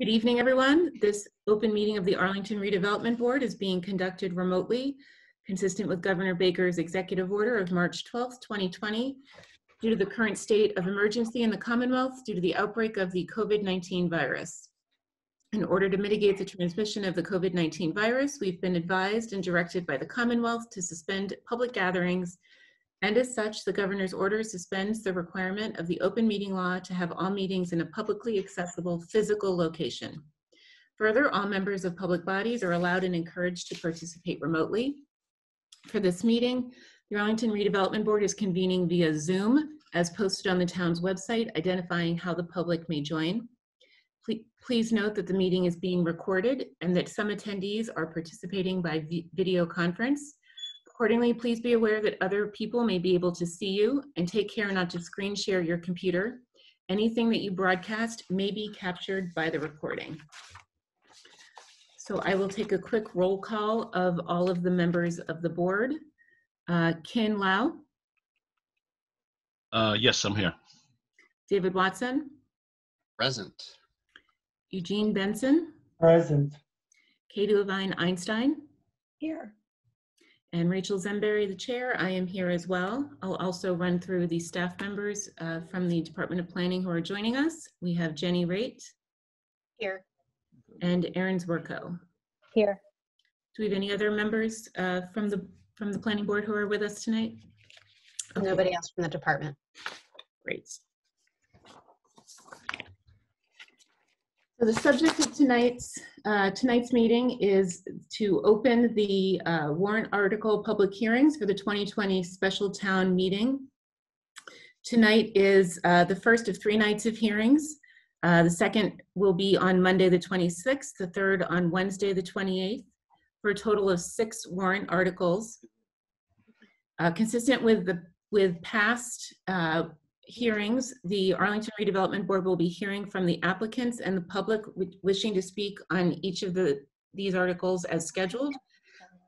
Good evening, everyone. This open meeting of the Arlington Redevelopment Board is being conducted remotely, consistent with Governor Baker's executive order of March 12, 2020, due to the current state of emergency in the Commonwealth due to the outbreak of the COVID-19 virus. In order to mitigate the transmission of the COVID-19 virus, we've been advised and directed by the Commonwealth to suspend public gatherings and as such, the governor's order suspends the requirement of the open meeting law to have all meetings in a publicly accessible physical location. Further, all members of public bodies are allowed and encouraged to participate remotely. For this meeting, the Arlington Redevelopment Board is convening via Zoom as posted on the town's website, identifying how the public may join. Please note that the meeting is being recorded and that some attendees are participating by video conference. Accordingly, please be aware that other people may be able to see you and take care not to screen share your computer. Anything that you broadcast may be captured by the recording. So I will take a quick roll call of all of the members of the board. Uh, Ken Lau, Uh, yes, I'm here. David Watson, Present. Eugene Benson, Present. Katie Levine Einstein, Here. And Rachel Zsembery, the chair. I am here as well. I'll also run through the staff members uh, from the Department of Planning who are joining us. We have Jenny Raitt Here. and Erin Zwirko. Here. Do we have any other members uh, from the, from the planning board who are with us tonight? Okay, Nobody else from the department. Great. So the subject of tonight's, uh, tonight's meeting is to open the uh, warrant article public hearings for the 2020 special town meeting. Tonight is uh, the first of three nights of hearings. Uh, The second will be on Monday, the 26th, the third on Wednesday, the 28th, for a total of six warrant articles. Uh, Consistent with the, with past uh, hearings, the Arlington Redevelopment Board will be hearing from the applicants and the public wishing to speak on each of the, these articles as scheduled.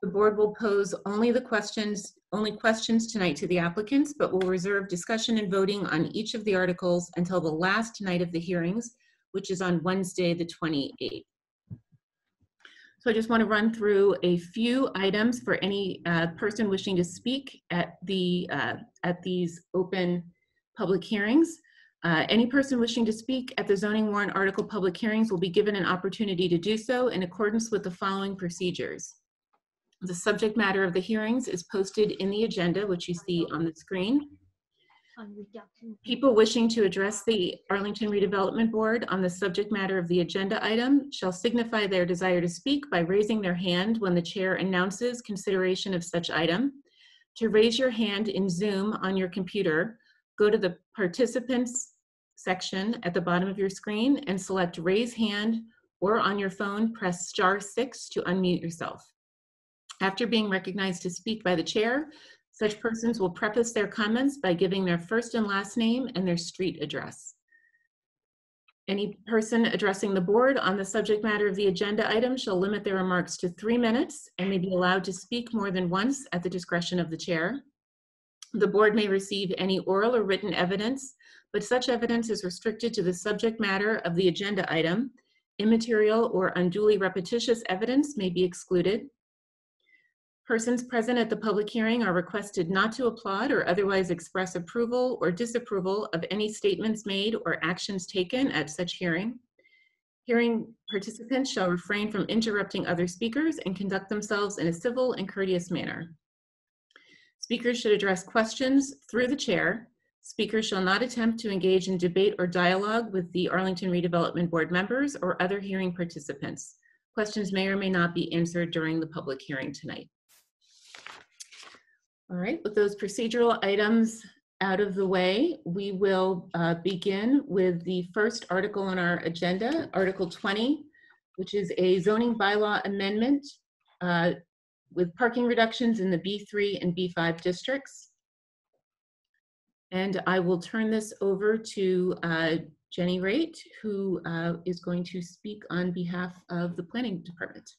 The board will pose only the questions, only questions tonight to the applicants, but will reserve discussion and voting on each of the articles until the last night of the hearings, which is on Wednesday, the 28th. So I just want to run through a few items for any uh, person wishing to speak at the, uh, at these open public hearings. Uh, Any person wishing to speak at the zoning warrant article public hearings will be given an opportunity to do so in accordance with the following procedures. The subject matter of the hearings is posted in the agenda, which you see on the screen. People wishing to address the Arlington Redevelopment Board on the subject matter of the agenda item shall signify their desire to speak by raising their hand when the chair announces consideration of such item. To raise your hand in Zoom on your computer, go to the Participants section at the bottom of your screen and select Raise Hand, or on your phone, press star six to unmute yourself. After being recognized to speak by the chair, such persons will preface their comments by giving their first and last name and their street address. Any person addressing the board on the subject matter of the agenda item shall limit their remarks to three minutes and may be allowed to speak more than once at the discretion of the chair. The board may receive any oral or written evidence, but such evidence is restricted to the subject matter of the agenda item. Immaterial or unduly repetitious evidence may be excluded. Persons present at the public hearing are requested not to applaud or otherwise express approval or disapproval of any statements made or actions taken at such hearing. Hearing participants shall refrain from interrupting other speakers and conduct themselves in a civil and courteous manner. Speakers should address questions through the chair. Speakers shall not attempt to engage in debate or dialogue with the Arlington Redevelopment Board members or other hearing participants. Questions may or may not be answered during the public hearing tonight. All right, with those procedural items out of the way, we will uh, begin with the first article on our agenda, Article 20, which is a zoning bylaw amendment uh, with parking reductions in the B3 and B5 districts. And I will turn this over to uh, Jenny Raitt, who uh, is going to speak on behalf of the Planning Department.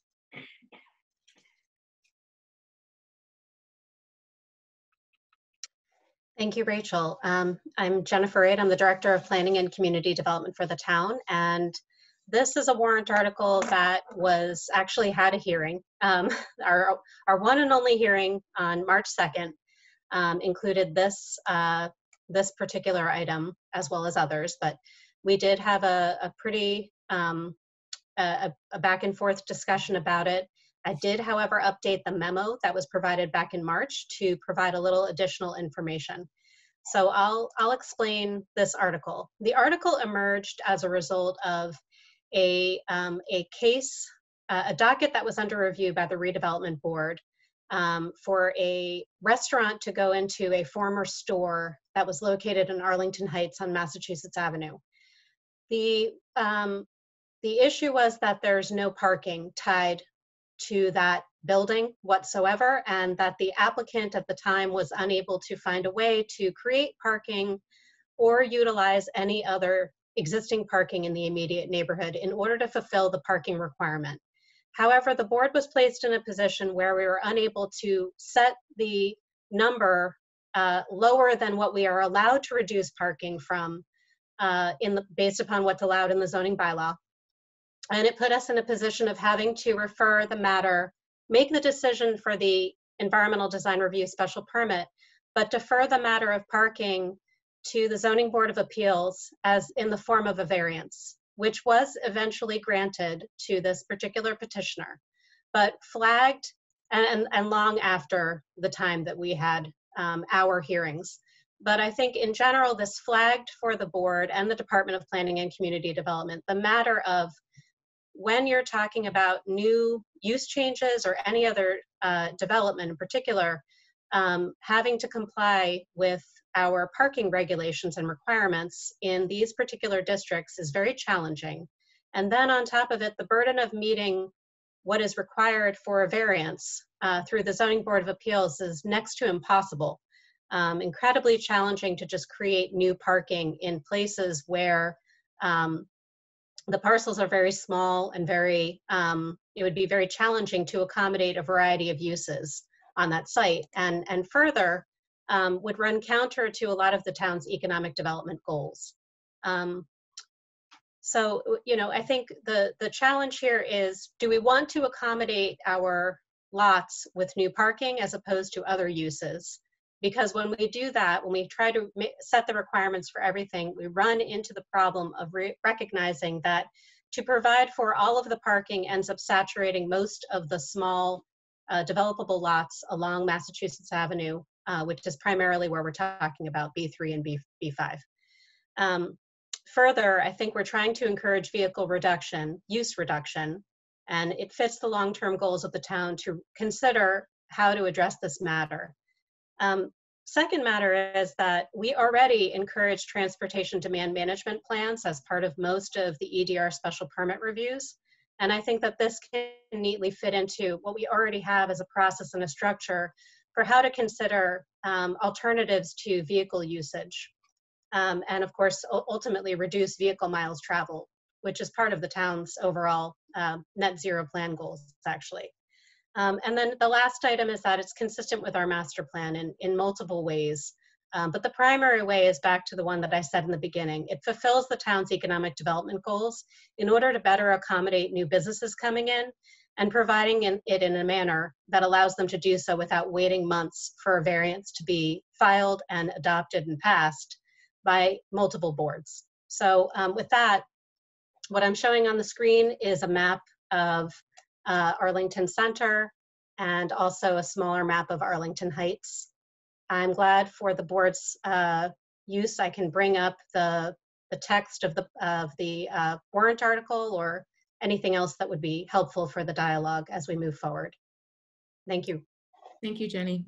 Thank you, Rachel. Um, I'm Jennifer Raitt. I'm the Director of Planning and Community Development for the town. And this is a warrant article that was actually had a hearing. Um, our, our one and only hearing on March 2nd um, included this, uh, this particular item as well as others, but we did have a, a pretty um, a, a back and forth discussion about it. I did, however, update the memo that was provided back in March to provide a little additional information. So I'll, I'll explain this article. The article emerged as a result of a, um, a case, uh, a docket that was under review by the redevelopment board um, for a restaurant to go into a former store that was located in Arlington Heights on Massachusetts Avenue. The, um, the issue was that there's no parking tied to that building whatsoever, and that the applicant at the time was unable to find a way to create parking or utilize any other existing parking in the immediate neighborhood in order to fulfill the parking requirement. However, the board was placed in a position where we were unable to set the number uh, lower than what we are allowed to reduce parking from uh, in the, based upon what's allowed in the zoning bylaw. And it put us in a position of having to refer the matter, make the decision for the environmental design review special permit, but defer the matter of parking to the zoning board of appeals as in the form of a variance, which was eventually granted to this particular petitioner, but flagged and, and long after the time that we had um, our hearings. But I think in general, this flagged for the board and the Department of Planning and Community Development the matter of when you're talking about new use changes or any other uh, development in particular, um, having to comply with our parking regulations and requirements in these particular districts is very challenging. And then on top of it, the burden of meeting what is required for a variance uh, through the Zoning Board of Appeals is next to impossible. Um, incredibly challenging to just create new parking in places where um, the parcels are very small and very, um, it would be very challenging to accommodate a variety of uses on that site. And, and further, um, would run counter to a lot of the town's economic development goals. Um, so, you know, I think the, the challenge here is, do we want to accommodate our lots with new parking as opposed to other uses? Because when we do that, when we try to set the requirements for everything, we run into the problem of re recognizing that to provide for all of the parking ends up saturating most of the small uh, developable lots along Massachusetts Avenue, uh, which is primarily where we're talking about B3 and B, B5. Um, further, I think we're trying to encourage vehicle reduction, use reduction, and it fits the long-term goals of the town to consider how to address this matter. Um, second matter is that we already encourage transportation demand management plans as part of most of the EDR special permit reviews. And I think that this can neatly fit into what we already have as a process and a structure for how to consider um, alternatives to vehicle usage. Um, and of course, ultimately reduce vehicle miles traveled, which is part of the town's overall uh, net zero plan goals, actually. Um, and then the last item is that it's consistent with our master plan in, in multiple ways. Um, but the primary way is back to the one that I said in the beginning. It fulfills the town's economic development goals in order to better accommodate new businesses coming in and providing in, it in a manner that allows them to do so without waiting months for a variance to be filed and adopted and passed by multiple boards. So um, with that, what I'm showing on the screen is a map of uh, Arlington Center, and also a smaller map of Arlington Heights. I'm glad for the board's uh, use. I can bring up the, the text of the, of the uh, warrant article or anything else that would be helpful for the dialogue as we move forward. Thank you. Thank you, Jenny.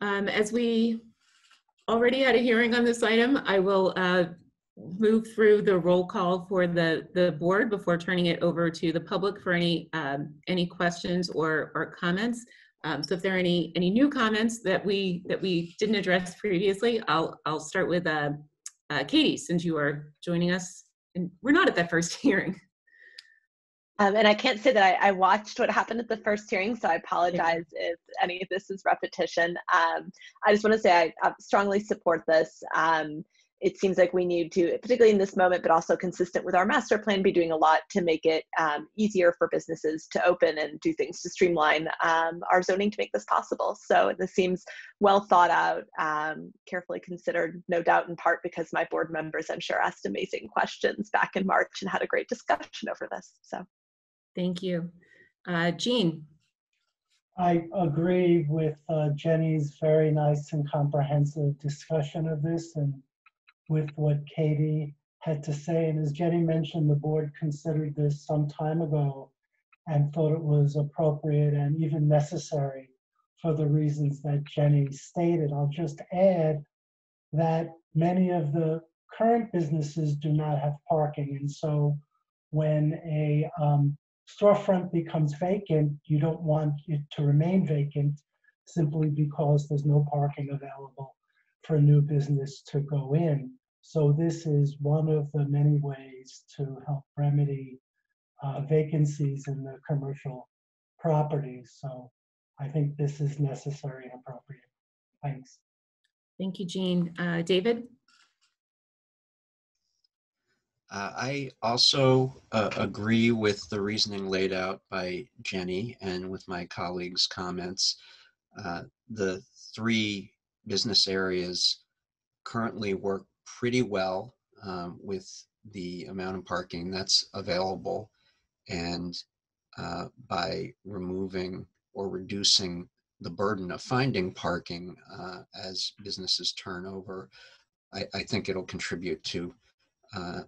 Um, as we already had a hearing on this item, I will uh, move through the roll call for the, the board before turning it over to the public for any, um, any questions or, or comments. Um, so if there are any, any new comments that we, that we didn't address previously, I'll, I'll start with uh, uh, Katie, since you are joining us. And we're not at that first hearing. Um, and I can't say that I, I, watched what happened at the first hearing, so I apologize if any of this is repetition. Um, I just want to say I, I strongly support this. Um, it seems like we need to, particularly in this moment, but also consistent with our master plan, be doing a lot to make it um, easier for businesses to open and do things to streamline um, our zoning to make this possible. So this seems well thought out, um, carefully considered, no doubt in part because my board members, I'm sure, asked amazing questions back in March and had a great discussion over this. So Thank you. Uh, Gene? I agree with uh, Jenny's very nice and comprehensive discussion of this and with what Katie had to say. And as Jenny mentioned, the board considered this some time ago and thought it was appropriate and even necessary for the reasons that Jenny stated. I'll just add that many of the current businesses do not have parking. And so when a um, storefront becomes vacant, you don't want it to remain vacant simply because there's no parking available for a new business to go in. So this is one of the many ways to help remedy uh, vacancies in the commercial properties. So I think this is necessary and appropriate. Thanks. Thank you, Gene. Uh, David? Uh, I also uh, agree with the reasoning laid out by Jenny and with my colleagues' comments. Uh, the three business areas currently work pretty well um, with the amount of parking that's available. And uh, by removing or reducing the burden of finding parking uh, as businesses turn over, I, I think it'll contribute to uh,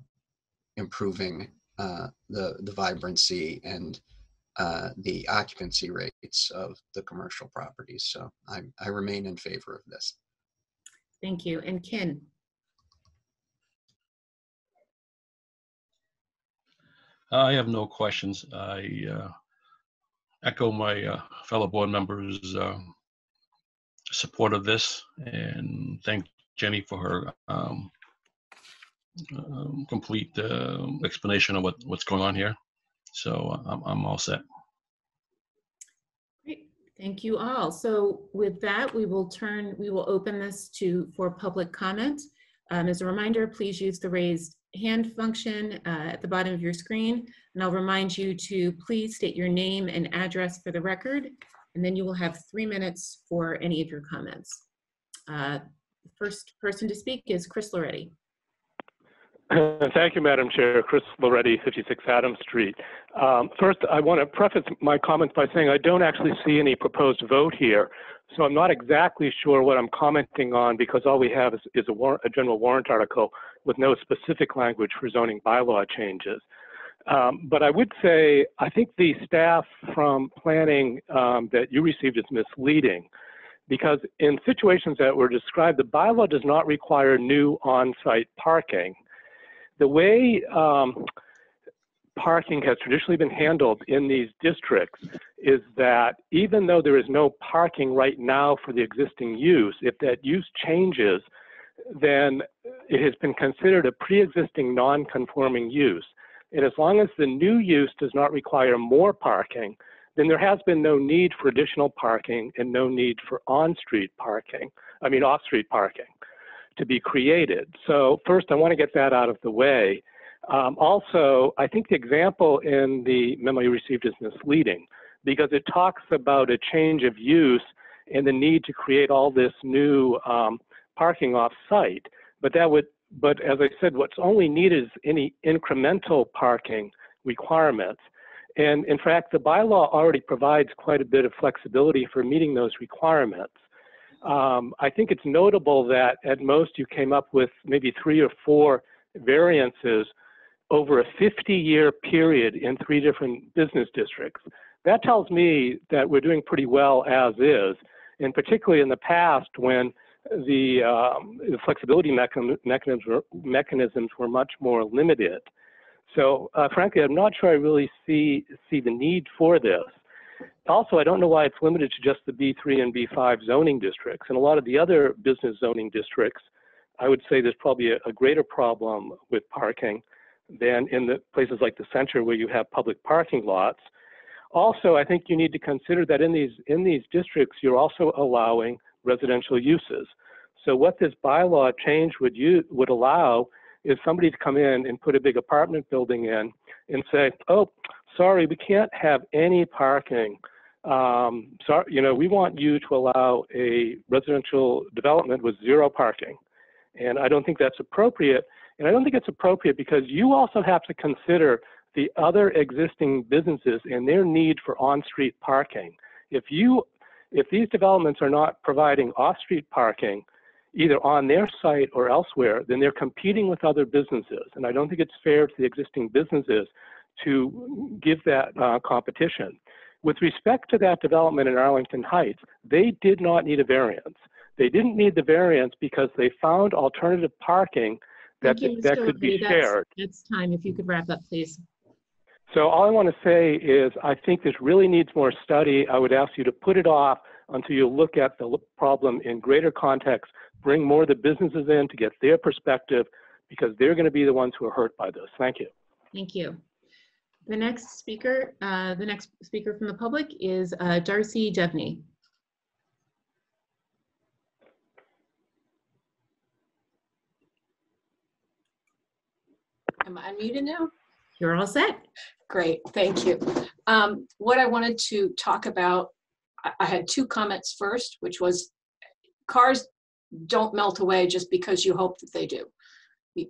improving uh, the the vibrancy and uh, the occupancy rates of the commercial properties. So I I remain in favor of this. Thank you. And Ken? I have no questions. I uh, echo my uh, fellow board members' uh, support of this and thank Jenny for her um, um, complete uh, explanation of what, what's going on here. So uh, I'm, I'm all set. Great, thank you all. So with that, we will turn, we will open this to, for public comment. Um, As a reminder, please use the raised hand function uh, at the bottom of your screen. And I'll remind you to please state your name and address for the record. And then you will have three minutes for any of your comments. Uh, First person to speak is Chris Loreti. Thank you, Madam Chair. Chris Loreti, 56 Adams Street. Um, first, I want to preface my comments by saying I don't actually see any proposed vote here. So I'm not exactly sure what I'm commenting on because all we have is, is a, war- a general warrant article with no specific language for zoning bylaw changes. Um, but I would say I think the staff from planning um, that you received is misleading because in situations that were described, the bylaw does not require new on-site parking the way um, parking has traditionally been handled in these districts is that even though there is no parking right now for the existing use, if that use changes, then it has been considered a pre-existing non-conforming use. And as long as the new use does not require more parking, then there has been no need for additional parking and no need for on-street parking, I mean off-street parking to be created. So first, I want to get that out of the way. Um, also, I think the example in the memo you received is misleading because it talks about a change of use and the need to create all this new um, parking off-site. But that would, but as I said, what's only needed is any incremental parking requirements. And in fact, the bylaw already provides quite a bit of flexibility for meeting those requirements. Um, I think it's notable that at most you came up with maybe three or four variances over a 50 year period in three different business districts. That tells me that we're doing pretty well as is, and particularly in the past when the, um, the flexibility mechan mechanisms, were, mechanisms were much more limited. So uh, frankly, I'm not sure I really see, see the need for this. Also, I don't know why it's limited to just the B3 and B5 zoning districts. And a lot of the other business zoning districts, I would say there's probably a, a greater problem with parking than in the places like the center where you have public parking lots. Also, I think you need to consider that in these in these districts, you're also allowing residential uses. So what this bylaw change would you would allow is somebody to come in and put a big apartment building in and say, oh, sorry, we can't have any parking. Um, sorry, you know, we want you to allow a residential development with zero parking. And I don't think that's appropriate. And I don't think it's appropriate because you also have to consider the other existing businesses and their need for on-street parking. If you, if these developments are not providing off-street parking, either on their site or elsewhere, then they're competing with other businesses. And I don't think it's fair to the existing businesses to give that uh, competition. With respect to that development in Arlington Heights, they did not need a variance. They didn't need the variance because they found alternative parking that, that Mr. could be. That's- shared. It's time. If you could wrap up, please. So all I want to say is I think this really needs more study. I would ask you to put it off until you look at the problem in greater context, bring more of the businesses in to get their perspective because they're going to be the ones who are hurt by this. Thank you. Thank you. The next speaker, uh, the next speaker from the public is uh, Darcy Devney. Am I unmuted now? You're all set. Great, thank you. Um, what I wanted to talk about, I, I had two comments first, which was cars don't melt away just because you hope that they do.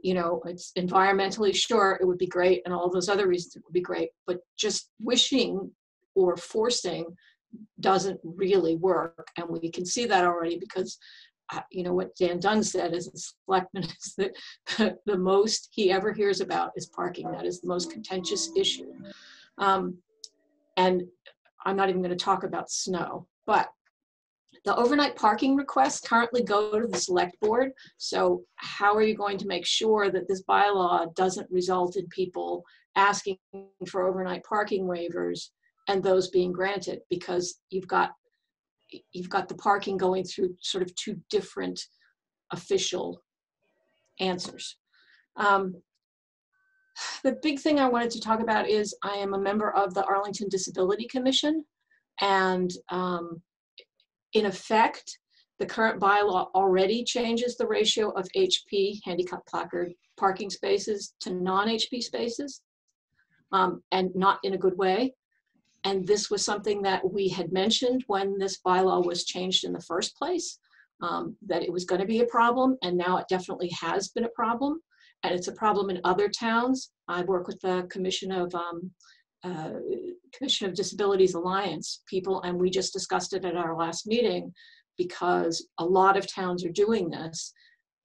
You know, it's environmentally sure it would be great, and all those other reasons it would be great, but just wishing or forcing doesn't really work, and we can see that already because uh, you know what Dan Dunn said as a selectman is that the most he ever hears about is parking. That is the most contentious issue. Um, and I'm not even going to talk about snow, but the overnight parking requests currently go to the select board. So how are you going to make sure that this bylaw doesn't result in people asking for overnight parking waivers and those being granted? Because you've got you've got the parking going through sort of two different official answers. Um, the big thing I wanted to talk about is I am a member of the Arlington Disability Commission. And um, in effect, the current bylaw already changes the ratio of HP, handicap placard parking spaces to non-HP spaces, um, and not in a good way. And this was something that we had mentioned when this bylaw was changed in the first place, um, that it was going to be a problem, and now it definitely has been a problem. And it's a problem in other towns. I work with the Commission of um, uh, Commission of Disabilities Alliance people, and we just discussed it at our last meeting because a lot of towns are doing this,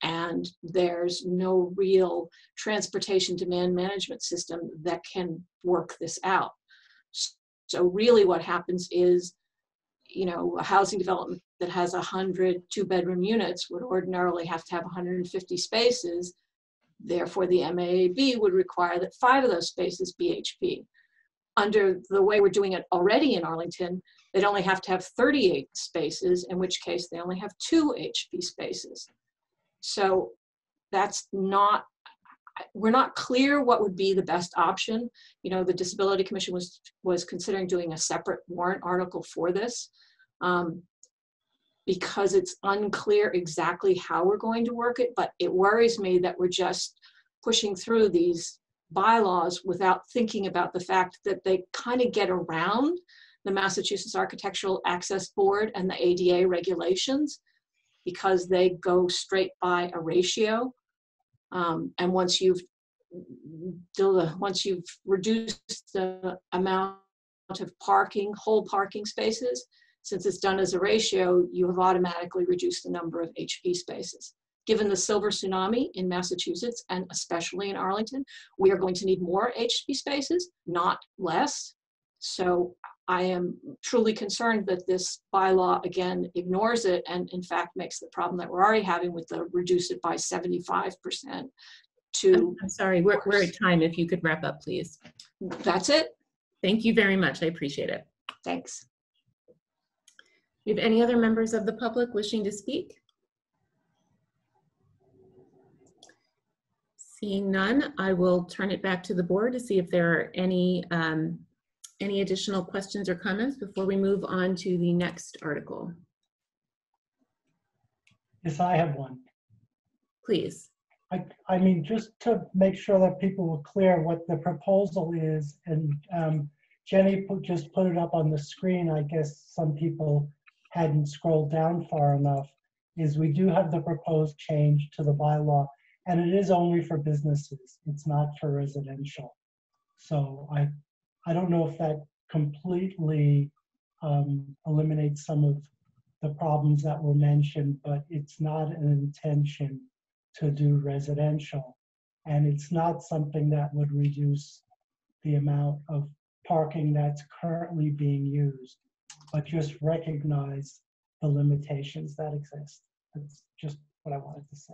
and there's no real transportation demand management system that can work this out. So really what happens is, you know, a housing development that has 100 two-bedroom units would ordinarily have to have 150 spaces. Therefore, the MAAB would require that five of those spaces be HP. Under the way we're doing it already in Arlington, they'd only have to have 38 spaces, in which case they only have two HP spaces. So that's not we're not clear what would be the best option. You know, the Disability Commission was was considering doing a separate warrant article for this um, because it's unclear exactly how we're going to work it. But it worries me that we're just pushing through these bylaws without thinking about the fact that they kind of get around the Massachusetts Architectural Access Board and the ADA regulations because they go straight by a ratio um, and once you've once you've reduced the amount of parking, whole parking spaces, since it's done as a ratio, you have automatically reduced the number of HP spaces. Given the silver tsunami in Massachusetts and especially in Arlington, we are going to need more HP spaces, not less. So I am truly concerned that this bylaw again ignores it and in fact makes the problem that we're already having with the reduce it by 75% to, I'm sorry, we're, we're at time. If you could wrap up, please. that's it. Thank you very much. I appreciate it. Thanks. Do you have any other members of the public wishing to speak? Seeing none, I will turn it back to the board to see if there are any, um, any additional questions or comments before we move on to the next article. Yes, I have one. Please. I, I mean, just to make sure that people were clear what the proposal is, and um, Jenny put, just put it up on the screen, I guess some people hadn't scrolled down far enough, is we do have the proposed change to the bylaw, and it is only for businesses, it's not for residential. So I, I don't know if that completely um, eliminates some of the problems that were mentioned, but it's not an intention to do residential. And it's not something that would reduce the amount of parking that's currently being used, but just recognize the limitations that exist. That's just what I wanted to say.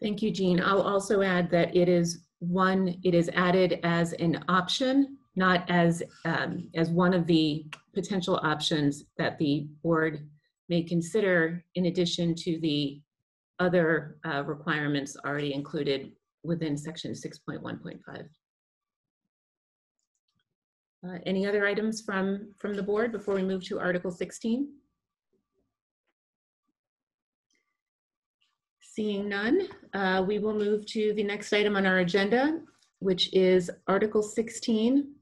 Thank you, Gene. I'll also add that it is one, it is added as an option, not as, um, as one of the potential options that the board may consider in addition to the other uh, requirements already included within section 6.1.5. Uh, Any other items from, from the board before we move to Article 16? Seeing none, uh, we will move to the next item on our agenda, which is Article 16,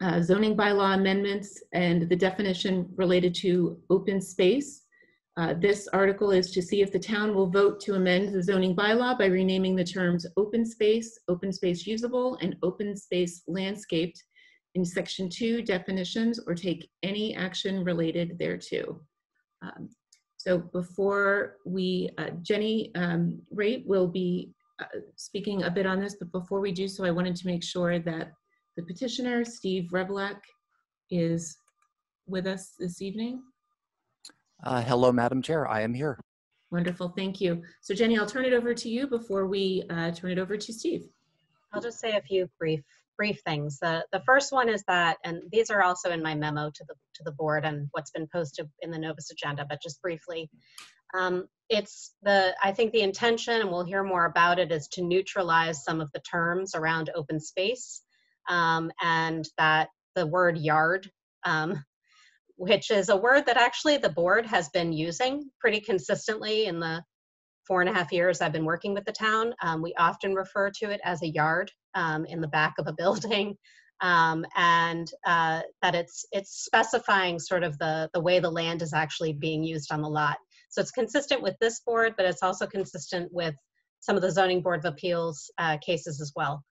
uh, zoning bylaw amendments and the definition related to open space. Uh, This article is to see if the town will vote to amend the zoning bylaw by renaming the terms open space, open space usable, and open space landscaped in section two definitions or take any action related thereto. Um, So before we, uh, Jenny um, Raitt will be uh, speaking a bit on this, but before we do so, I wanted to make sure that the petitioner, Steve Revilak, is with us this evening. Uh, hello, Madam Chair. I am here. Wonderful, thank you. So Jenny, I'll turn it over to you before we uh, turn it over to Steve. I'll just say a few brief brief things. The the first one is that, and these are also in my memo to the to the board and what's been posted in the Novus agenda, but just briefly, um, it's the I think the intention, and we'll hear more about it, is to neutralize some of the terms around open space, um, and that the word yard. Um, which is a word that actually the board has been using pretty consistently in the four and a half years I've been working with the town. Um, we often refer to it as a yard um, in the back of a building, um, and uh, that it's it's specifying sort of the the way the land is actually being used on the lot. So it's consistent with this board, but it's also consistent with some of the zoning board of appeals uh, cases as well.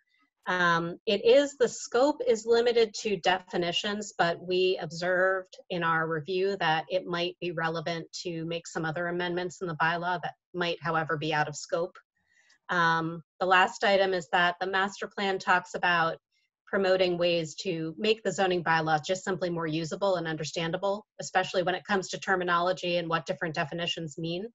Um, it is, the scope is limited to definitions, but we observed in our review that it might be relevant to make some other amendments in the bylaw that might, however, be out of scope. Um, the last item is that the master plan talks about promoting ways to make the zoning bylaws just simply more usable and understandable, especially when it comes to terminology and what different definitions mean.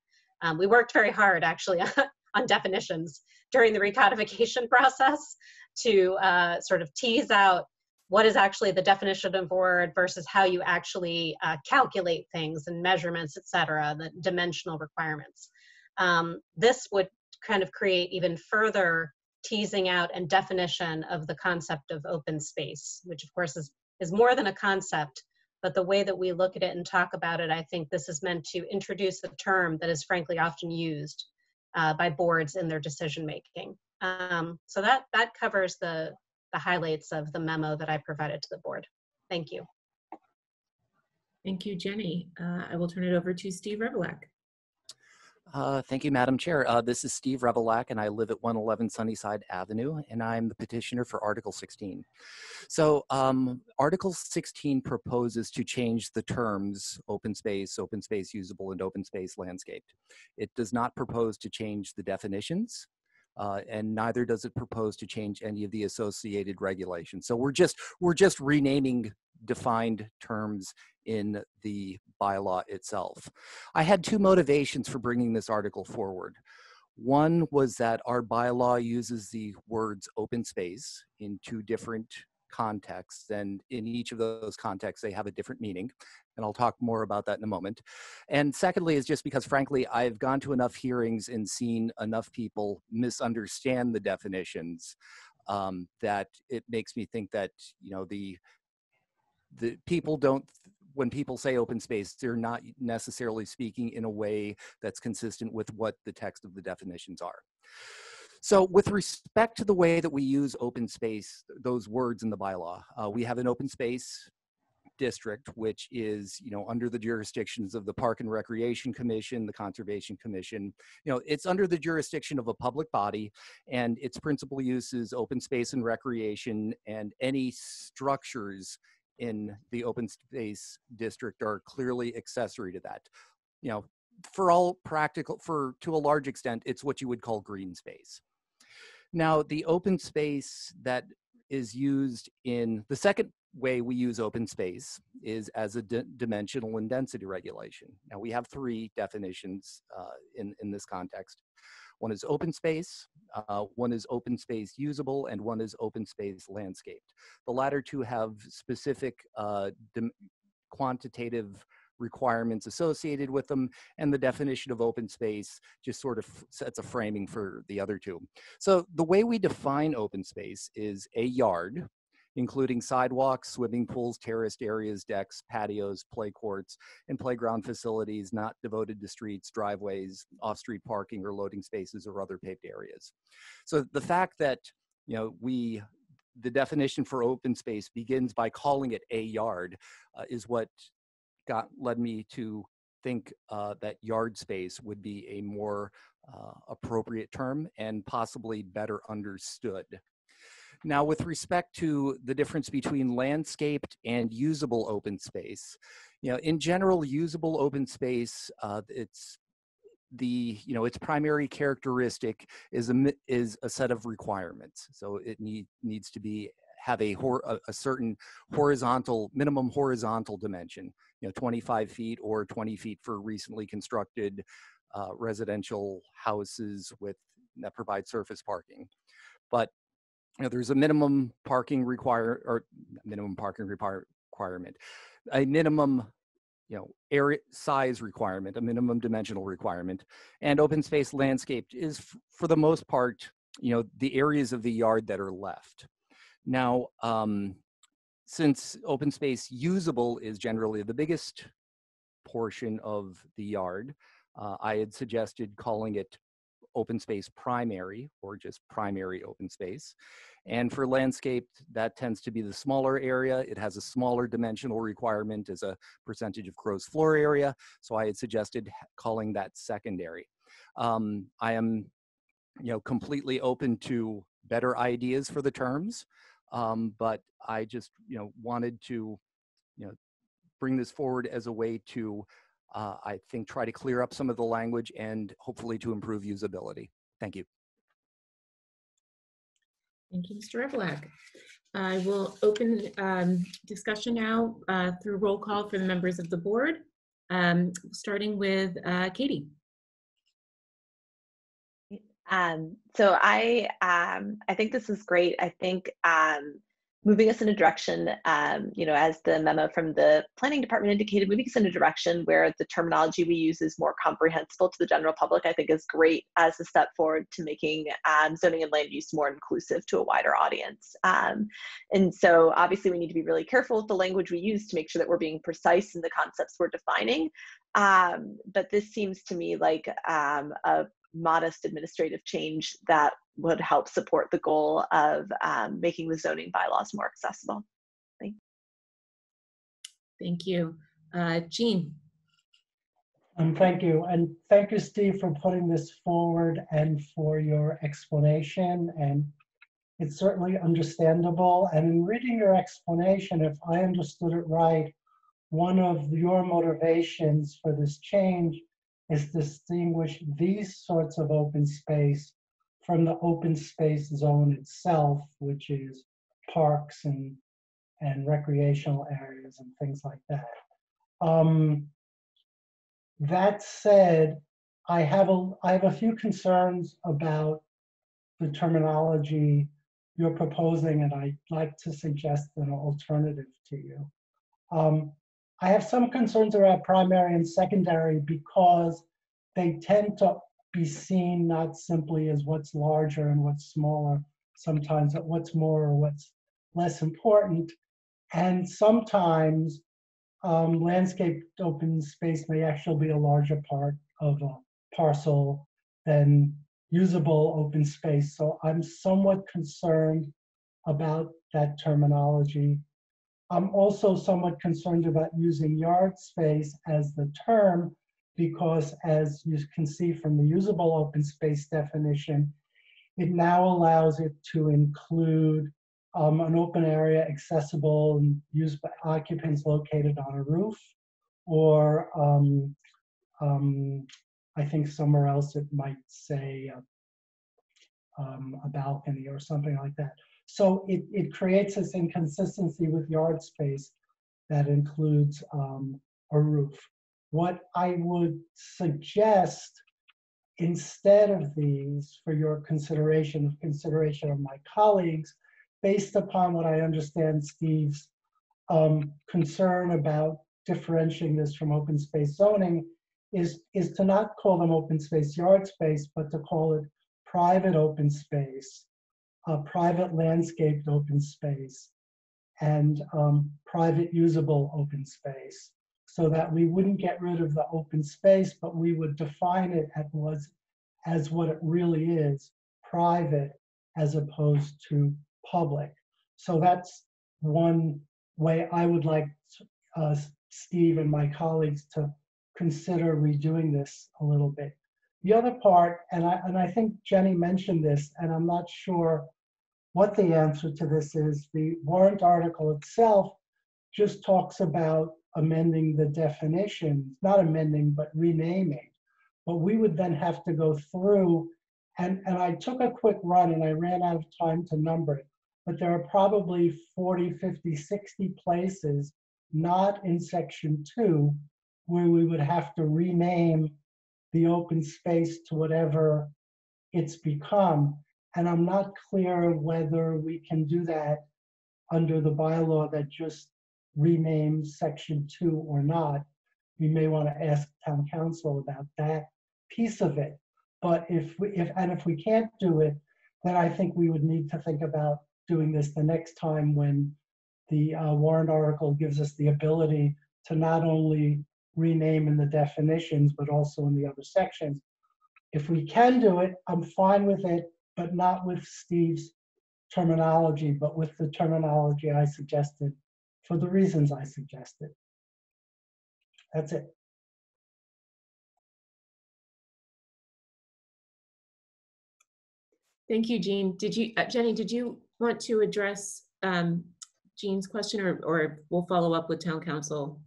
Um, we worked very hard actually on definitions during the recodification process to uh, sort of tease out what is actually the definition of word versus how you actually uh, calculate things and measurements, et cetera, the dimensional requirements. Um, this would kind of create even further teasing out and definition of the concept of open space, which of course is, is more than a concept, but the way that we look at it and talk about it, I think this is meant to introduce a term that is frankly often used uh, by boards in their decision making. Um, so that that covers the the highlights of the memo that I provided to the board. Thank you. Thank you, Jenny. Uh, I will turn it over to Steve Revilak. Uh, thank you, Madam Chair. Uh, this is Steve Revilak, and I live at 111 Sunnyside Avenue, and I'm the petitioner for Article 16. So, um, Article 16 proposes to change the terms open space, open space usable, and open space landscaped. It does not propose to change the definitions. Uh, and neither does it propose to change any of the associated regulations. So we're just we're just renaming defined terms in the bylaw itself. I had two motivations for bringing this article forward. One was that our bylaw uses the words open space in two different contexts, and in each of those contexts, they have a different meaning. And I'll talk more about that in a moment. And secondly, is just because, frankly, I've gone to enough hearings and seen enough people misunderstand the definitions um, that it makes me think that, you know, the the people don't when people say open space, they're not necessarily speaking in a way that's consistent with what the text of the definitions are. So with respect to the way that we use open space, those words in the bylaw, uh, we have an open space district, which is, you know, under the jurisdictions of the Park and Recreation Commission, the Conservation Commission. You know, it's under the jurisdiction of a public body, and its principal use is open space and recreation, and any structures in the open space district are clearly accessory to that. You know, for all practical, for to a large extent, it's what you would call green space. Now, the open space that is used in the second way we use open space is as a dimensional and density regulation. Now, we have three definitions uh, in, in this context. One is open space, uh, one is open space usable, and one is open space landscaped. The latter two have specific uh, quantitative requirements associated with them, and the definition of open space just sort of sets a framing for the other two. So the way we define open space is a yard, including sidewalks, swimming pools, terraced areas, decks, patios, play courts, and playground facilities not devoted to streets, driveways, off-street parking, or loading spaces or other paved areas. So the fact that you know we the definition for open space begins by calling it a yard uh, is what got led me to think uh, that yard space would be a more uh, appropriate term and possibly better understood. Now, with respect to the difference between landscaped and usable open space, you know, in general, usable open space, uh, it's the you know its primary characteristic is a is a set of requirements. So it need needs to be have a, a, a, certain horizontal, minimum horizontal dimension, you know, 25 feet or 20 feet for recently constructed uh, residential houses with that provide surface parking. But you know, there's a minimum parking require or minimum parking require, requirement, a minimum you know area size requirement, a minimum dimensional requirement, and open space landscaped is for the most part you know the areas of the yard that are left. Now, um, since open space usable is generally the biggest portion of the yard, uh, I had suggested calling it open space primary or just primary open space. And for landscape, that tends to be the smaller area. It has a smaller dimensional requirement as a percentage of gross floor area. So I had suggested calling that secondary. Um, I am, you know, completely open to better ideas for the terms. Um, but I just, you know, wanted to, you know, bring this forward as a way to, uh, I think, try to clear up some of the language and hopefully to improve usability. Thank you. Thank you, Mr. Revilak. I will open um, discussion now uh, through roll call for the members of the board, um, starting with uh, Katie. Um, so I um, I think this is great. I think um, moving us in a direction, um, you know, as the memo from the planning department indicated, moving us in a direction where the terminology we use is more comprehensible to the general public, I think is great as a step forward to making um, zoning and land use more inclusive to a wider audience. Um, and so obviously we need to be really careful with the language we use to make sure that we're being precise in the concepts we're defining. But this seems to me like a modest administrative change that would help support the goal of um, making the zoning bylaws more accessible. Thank you. Thank you. Uh, Gene. Um, thank you. And thank you, Steve, for putting this forward and for your explanation. And it's certainly understandable. And in reading your explanation, if I understood it right, one of your motivations for this change is distinguish these sorts of open space from the open space zone itself, which is parks and and recreational areas and things like that. Um, that said, I have a I have a few concerns about the terminology you're proposing, and I'd like to suggest an alternative to you. Um, I have some concerns around primary and secondary because they tend to be seen not simply as what's larger and what's smaller, sometimes what's more or what's less important. And sometimes um, landscaped open space may actually be a larger part of a parcel than usable open space. So I'm somewhat concerned about that terminology. I'm also somewhat concerned about using yard space as the term because as you can see from the usable open space definition, it now allows it to include um, an open area accessible and used by occupants located on a roof or um, um, I think somewhere else it might say uh, um, a balcony or something like that. So it, it creates this inconsistency with yard space that includes um, a roof. What I would suggest instead of these for your consideration, of consideration of my colleagues, based upon what I understand Steve's um, concern about differentiating this from open space zoning is, is to not call them open space yard space, but to call it private open space, uh, private landscaped open space, and um, private usable open space, so that we wouldn't get rid of the open space, but we would define it as, as what it really is, private as opposed to public. So that's one way I would like uh, Steve and my colleagues to consider redoing this a little bit. The other part, and I, and I think Jenny mentioned this, and I'm not sure what the answer to this is, the warrant article itself just talks about amending the definitions, not amending, but renaming. But we would then have to go through, and, and I took a quick run and I ran out of time to number it, but there are probably 40, 50, 60 places not in section two where we would have to rename the open space to whatever it's become. And I'm not clear whether we can do that under the bylaw that just renames section two or not. We may want to ask town counsel about that piece of it. But if we, if, and if we can't do it, then I think we would need to think about doing this the next time when the uh, warrant article gives us the ability to not only rename in the definitions, but also in the other sections. If we can do it, I'm fine with it, but not with Steve's terminology, but with the terminology I suggested for the reasons I suggested. That's it. Thank you, Gene. Did you, uh, Jenny, did you want to address um, Gene's question or, or we'll follow up with town counsel?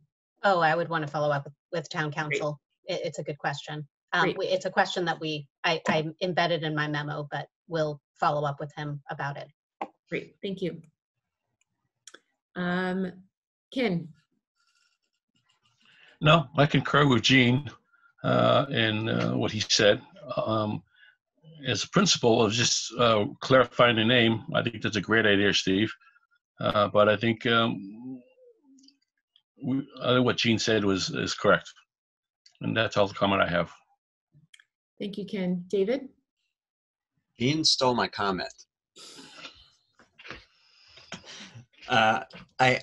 Oh, I would want to follow up with, with town counsel. It, it's a good question. Um, we- it's a question that we, I, I embedded in my memo, but we'll follow up with him about it. Great, thank you. Um, Ken, No, I concur with Gene uh, in uh, what he said. Um, As a principle of just uh, clarifying the name, I think that's a great idea, Steve. Uh, But I think um, we- I think what Gene said was, is correct. And that's all the comment I have. thank you, Ken. David? Gene stole my comment. Uh, I,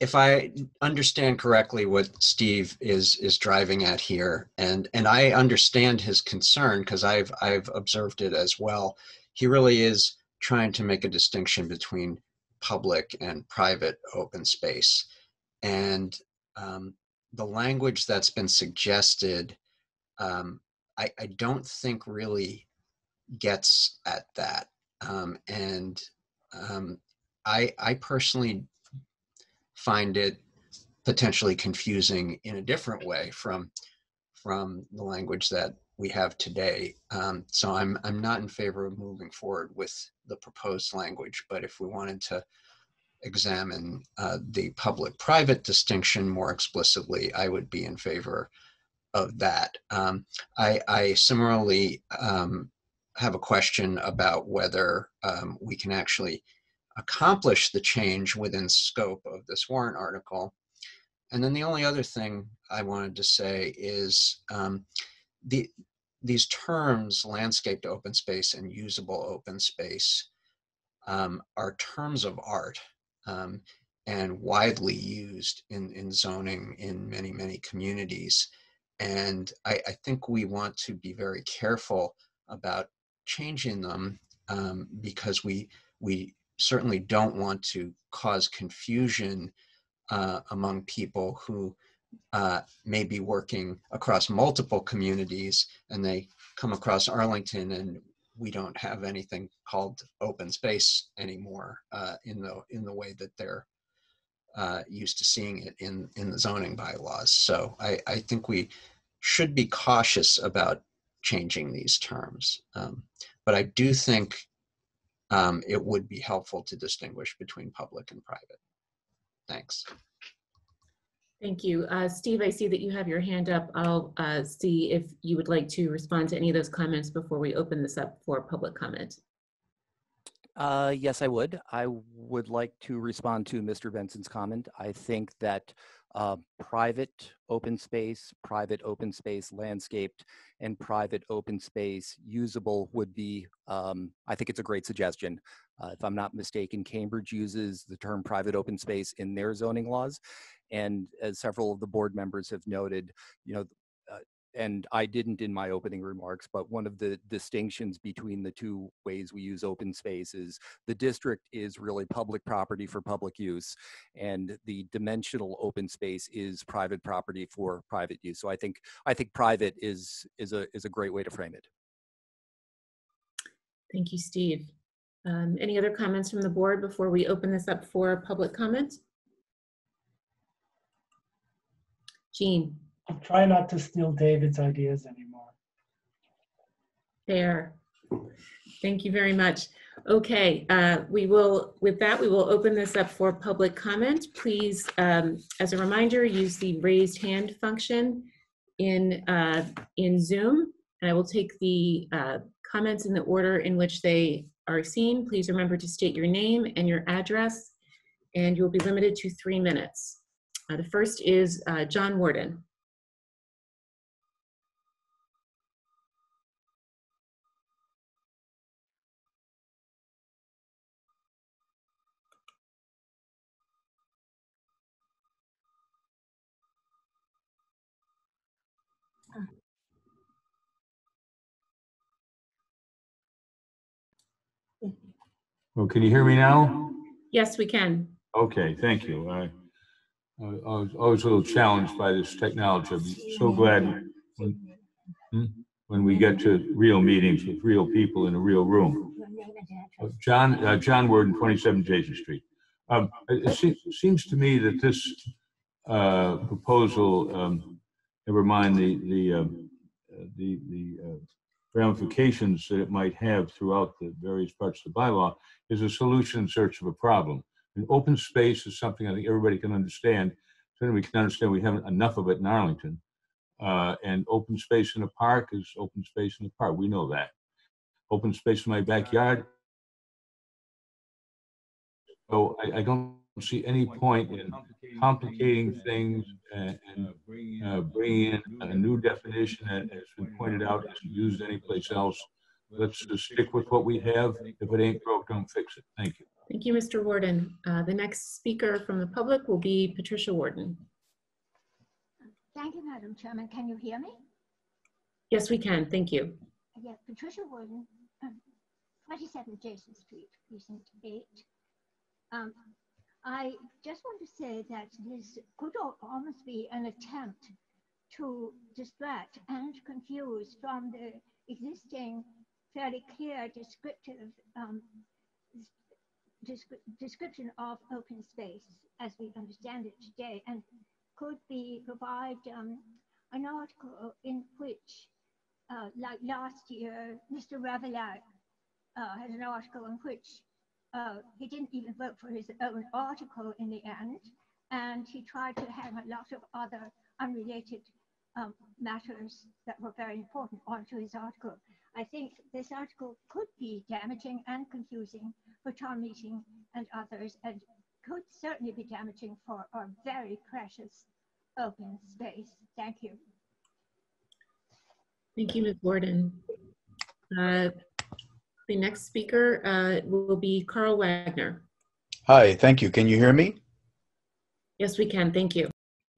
if I understand correctly what Steve is is driving at here, and and I understand his concern because I've I've observed it as well. He really is trying to make a distinction between public and private open space, and um, the language that's been suggested, um, I, I don't think really gets at that. Um, and um, I, I personally find it potentially confusing in a different way from from the language that we have today. Um, so I'm I'm not in favor of moving forward with the proposed language. But if we wanted to examine uh, the public-private distinction more explicitly, I would be in favor of that. Um, I, I similarly um, have a question about whether um, we can actually accomplish the change within scope of this warrant article. And then the only other thing I wanted to say is um, the these terms, landscaped open space and usable open space, um, are terms of art. Um, and widely used in, in zoning in many, many communities. And I, I think we want to be very careful about changing them um, because we, we certainly don't want to cause confusion uh, among people who uh, may be working across multiple communities and they come across Arlington and we don't have anything called open space anymore uh, in the in the way that they're uh, used to seeing it in in the zoning bylaws. So I, I think we should be cautious about changing these terms. Um, but I do think um, it would be helpful to distinguish between public and private. Thanks. Thank you. Uh, Steve, I see that you have your hand up. I'll uh, see if you would like to respond to any of those comments before we open this up for public comment. Uh, yes, I would. I would like to respond to Mr. Benson's comment. I think that uh, private open space, private open space landscaped, and private open space usable would be, um, I think it's a great suggestion. Uh, if I'm not mistaken, Cambridge uses the term private open space in their zoning laws. And as several of the board members have noted, you know, uh, and I didn't in my opening remarks, but one of the distinctions between the two ways we use open space is the district is really public property for public use, and the dimensional open space is private property for private use. So I think I think private is is a is a great way to frame it. Thank you, Steve. Um, any other comments from the board before we open this up for public comment? Gene, I'll try not to steal David's ideas anymore. fair. Thank you very much. Okay, uh, we will, with that, we will open this up for public comment. Please, um, as a reminder, use the raised hand function in, uh, in Zoom. And I will take the uh, comments in the order in which they are seen. Please remember to state your name and your address, and you will be limited to three minutes. Uh, The first is uh, John Worden. Well, can you hear me now? Yes, we can. Okay, thank you. I, I was always a little challenged by this technology. I'm so glad when, hmm, when we get to real meetings with real people in a real room. Uh, John, uh, John Worden, 27 Jason Street. Um, it, se- seems to me that this uh, proposal, um, never mind the the um, uh, the, the uh, ramifications that it might have throughout the various parts of the bylaw, is a solution in search of a problem. An open space is something I think everybody can understand. Certainly, we can understand we haven't enough of it in Arlington. Uh, and open space in a park is open space in a park. We know that. Open space in my backyard. So I, I don't see any point in complicating things and, and uh, bringing in a new definition that has been pointed out isn't used anyplace else. Let's just stick with what we have. If it ain't broke, don't fix it. Thank you. Thank you, Mr. Worden. Uh, The next speaker from the public will be Patricia Worden. Thank you, Madam Chairman. Can you hear me? Yes, we can. Thank you. Yes, Patricia Worden, um, 27 Jason Street, Precinct 8. Um, I just want to say that this could almost be an attempt to distract and confuse from the existing fairly clear descriptive um, descri- description of open space as we understand it today and could be provide um, an article in which, uh, like last year, Mr. Revilak uh, had an article in which uh, he didn't even vote for his own article in the end, and he tried to have a lot of other unrelated um, matters that were very important onto his article. I think this article could be damaging and confusing for town meeting and others, and could certainly be damaging for our very precious open space. Thank you. Thank you, Ms. Gordon. Uh, The next speaker uh, will be Carl Wagner. Hi, thank you. Can you hear me? Yes, we can. Thank you.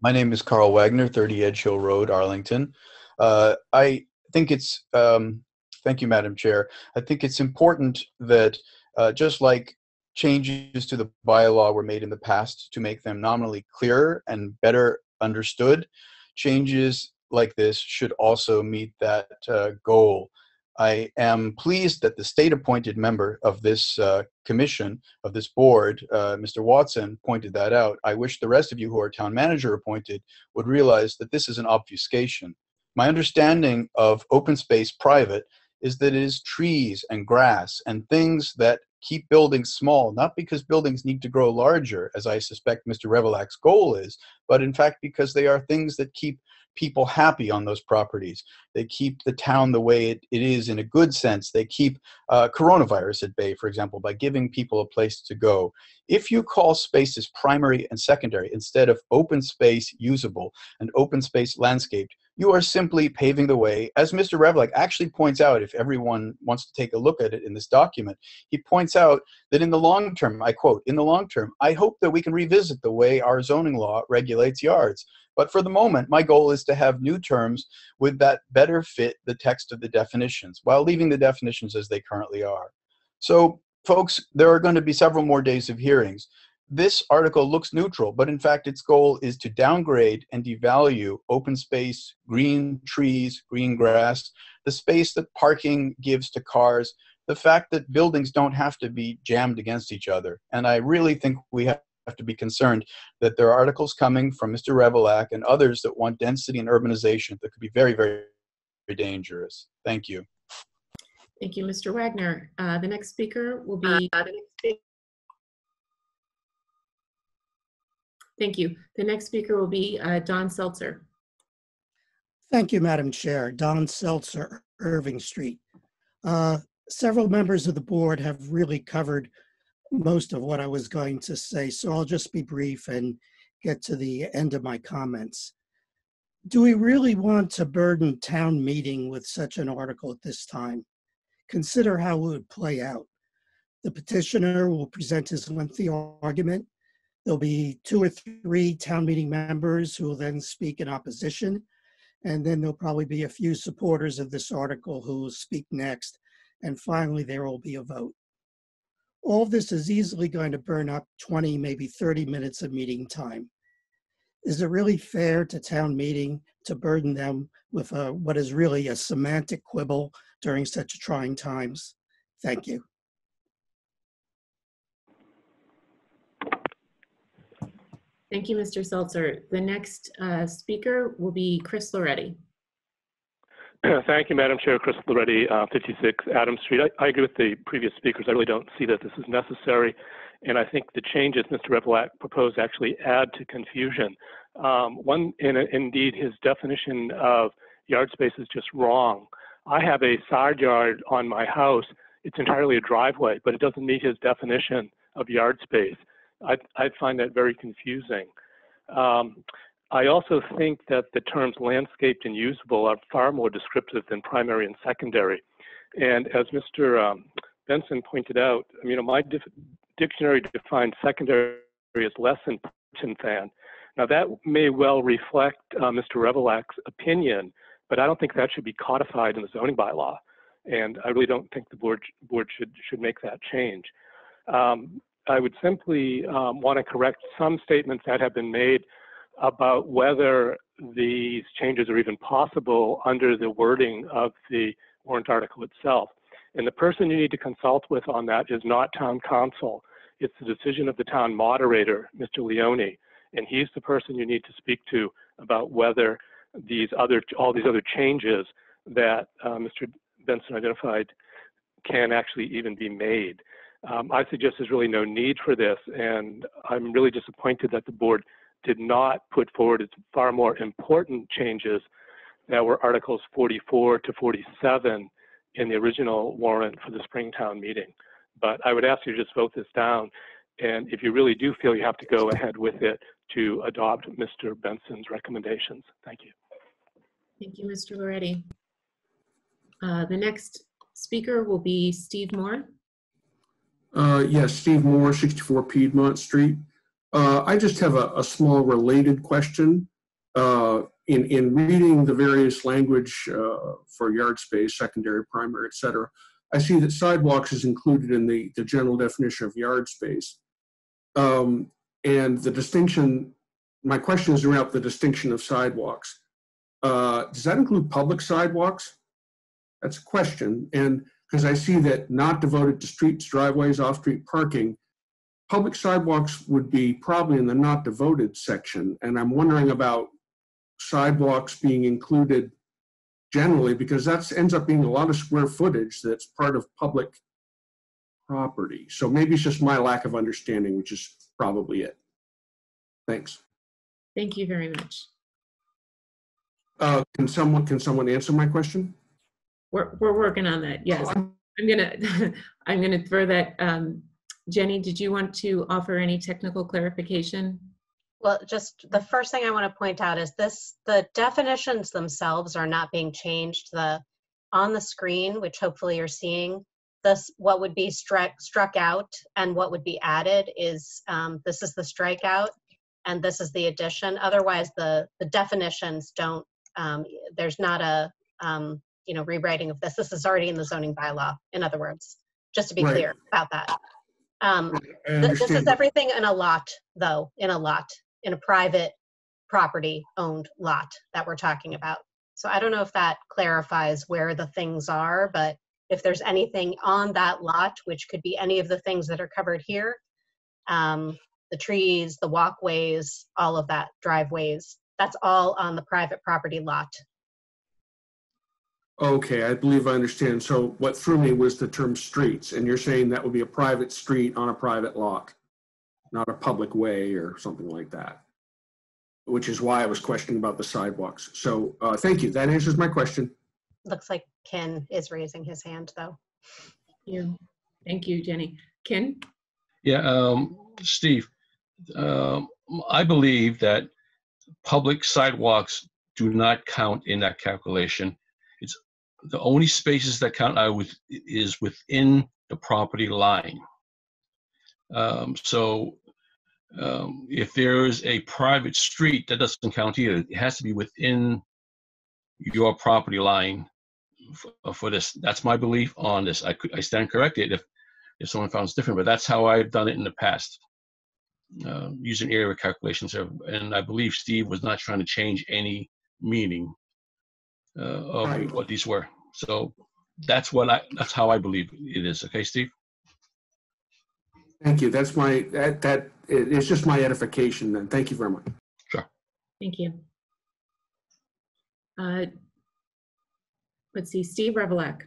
My name is Carl Wagner, 30 Edge Hill Road, Arlington. Uh, I think it's, um, thank you, Madam Chair. I think it's important that uh, just like changes to the bylaw were made in the past to make them nominally clearer and better understood, changes like this should also meet that uh, goal. I am pleased that the state appointed member of this uh, commission, of this board, uh, Mr. Watson, pointed that out. I wish the rest of you who are town manager appointed would realize that this is an obfuscation. My understanding of open space private is that it is trees and grass and things that keep buildings small, not because buildings need to grow larger, as I suspect Mr. Revilak's goal is, but in fact because they are things that keep people happy on those properties. They keep the town the way it, it is in a good sense. They keep uh, coronavirus at bay, for example, by giving people a place to go. If you call spaces primary and secondary instead of open space usable and open space landscaped, you are simply paving the way. As Mr. Revilak actually points out, if everyone wants to take a look at it in this document, he points out that in the long term, I quote, in the long term, I hope that we can revisit the way our zoning law regulates yards. But for the moment, my goal is to have new terms with that better fit the text of the definitions while leaving the definitions as they currently are. So, folks, there are going to be several more days of hearings this article looks neutral, but in fact, its goal is to downgrade and devalue open space, green trees, green grass, the space that parking gives to cars, the fact that buildings don't have to be jammed against each other. And I really think we have to be concerned that there are articles coming from Mr. Revilak and others that want density and urbanization that could be very, very, very dangerous. Thank you. Thank you, Mr. Wagner. Uh, the next speaker will be. Uh, the next speaker Thank you. The next speaker will be uh, Don Seltzer. Thank you, Madam Chair. Don Seltzer, Irving Street. Uh, several members of the board have really covered most of what I was going to say, so I'll just be brief and get to the end of my comments. Do we really want to burden town meeting with such an article at this time? Consider how it would play out. The petitioner will present his lengthy argument There'll be two or three town meeting members who will then speak in opposition. And then there'll probably be a few supporters of this article who will speak next. And finally, there will be a vote. All this is easily going to burn up 20, maybe 30 minutes of meeting time. Is it really fair to town meeting to burden them with a, what is really a semantic quibble during such trying times? Thank you. Thank you, Mr. Seltzer. The next uh, speaker will be Chris Loreti. Thank you, Madam Chair. Chris Loreti, uh, 56 Adams Street. I, I, agree with the previous speakers. I really don't see that this is necessary. And I think the changes Mr. Revilak proposed actually add to confusion. Um, one, in, indeed, his definition of yard space is just wrong. I have a side yard on my house. It's entirely a driveway, but it doesn't meet his definition of yard space. I, I find that very confusing. Um, I also think that the terms landscaped and usable are far more descriptive than primary and secondary. And as Mr. Um, Benson pointed out, you know, my dictionary defines secondary as less important than. Now that may well reflect uh, Mr. Revilak's opinion, but I don't think that should be codified in the zoning bylaw. And I really don't think the board board should should make that change. Um, I would simply um, want to correct some statements that have been made about whether these changes are even possible under the wording of the warrant article itself. And the person you need to consult with on that is not town counsel. It's the decision of the town moderator, Mr. Leone, and he's the person you need to speak to about whether these other, all these other changes that uh, Mr. Benson identified can actually even be made. Um, I suggest there's really no need for this, and I'm really disappointed that the board did not put forward its far more important changes that were Articles 44 to 47 in the original warrant for the Springtown meeting. But I would ask you to just vote this down, and if you really do feel you have to go ahead with it, to adopt Mr. Benson's recommendations. Thank you. Thank you, Mr. Loreti. Uh, the next speaker will be Steve Moore. Uh, yes, Steve Moore, 64 Piedmont Street. Uh, I just have a, a small related question. Uh, in, in reading the various language uh, for yard space, secondary, primary, et cetera, I see that sidewalks is included in the, the general definition of yard space. Um, and the distinction, my question is around the distinction of sidewalks. Uh, does that include public sidewalks? That's a question. And because I see that not devoted to streets, driveways, off-street parking, public sidewalks would be probably in the not devoted section. And I'm wondering about sidewalks being included generally because that ends up being a lot of square footage that's part of public property. So maybe it's just my lack of understanding, which is probably it. Thanks. Thank you very much. Uh, can someone can someone answer my question? We're, we're working on that, yes. I'm gonna, I'm gonna throw that, um, Jenny, did you want to offer any technical clarification? Well, just the first thing I want to point out is this, the definitions themselves are not being changed. The, on the screen, which hopefully you're seeing, this, what would be struck, struck out and what would be added is, um, this is the strikeout and this is the addition. Otherwise, the, the definitions don't, um, there's not a, um, you know, rewriting of this. This is already in the zoning bylaw, in other words, just to be Right. clear about that. Um, Th- This is everything in a lot, though, in a lot, in a private property owned lot that we're talking about. So I don't know if that clarifies where the things are, but if there's anything on that lot, which could be any of the things that are covered here, um, the trees, the walkways, all of that, driveways, that's all on the private property lot. Okay, I believe I understand. So what threw me was the term streets, and you're saying that would be a private street on a private lot, not a public way or something like that, which is why I was questioning about the sidewalks. So uh, thank you. That answers my question. Looks like Ken is raising his hand, though. You, thank you, Jenny. Ken? Yeah, um, Steve, um, I believe that public sidewalks do not count in that calculation. The only spaces that count are with, is within the property line. Um, so, um, if there is a private street, that doesn't count either. It has to be within your property line for, for this. That's my belief on this. I I stand corrected if, if someone found it's different, but that's how I've done it in the past. Uh, using area calculations, and I believe Steve was not trying to change any meaning uh, of Right. what these were. So that's what I, that's how I believe it is. Okay, Steve? Thank you. That's my, that, that, it- it's just my edification then. Thank you very much. Sure. Thank you. Uh, Let's see, Steve Revilak.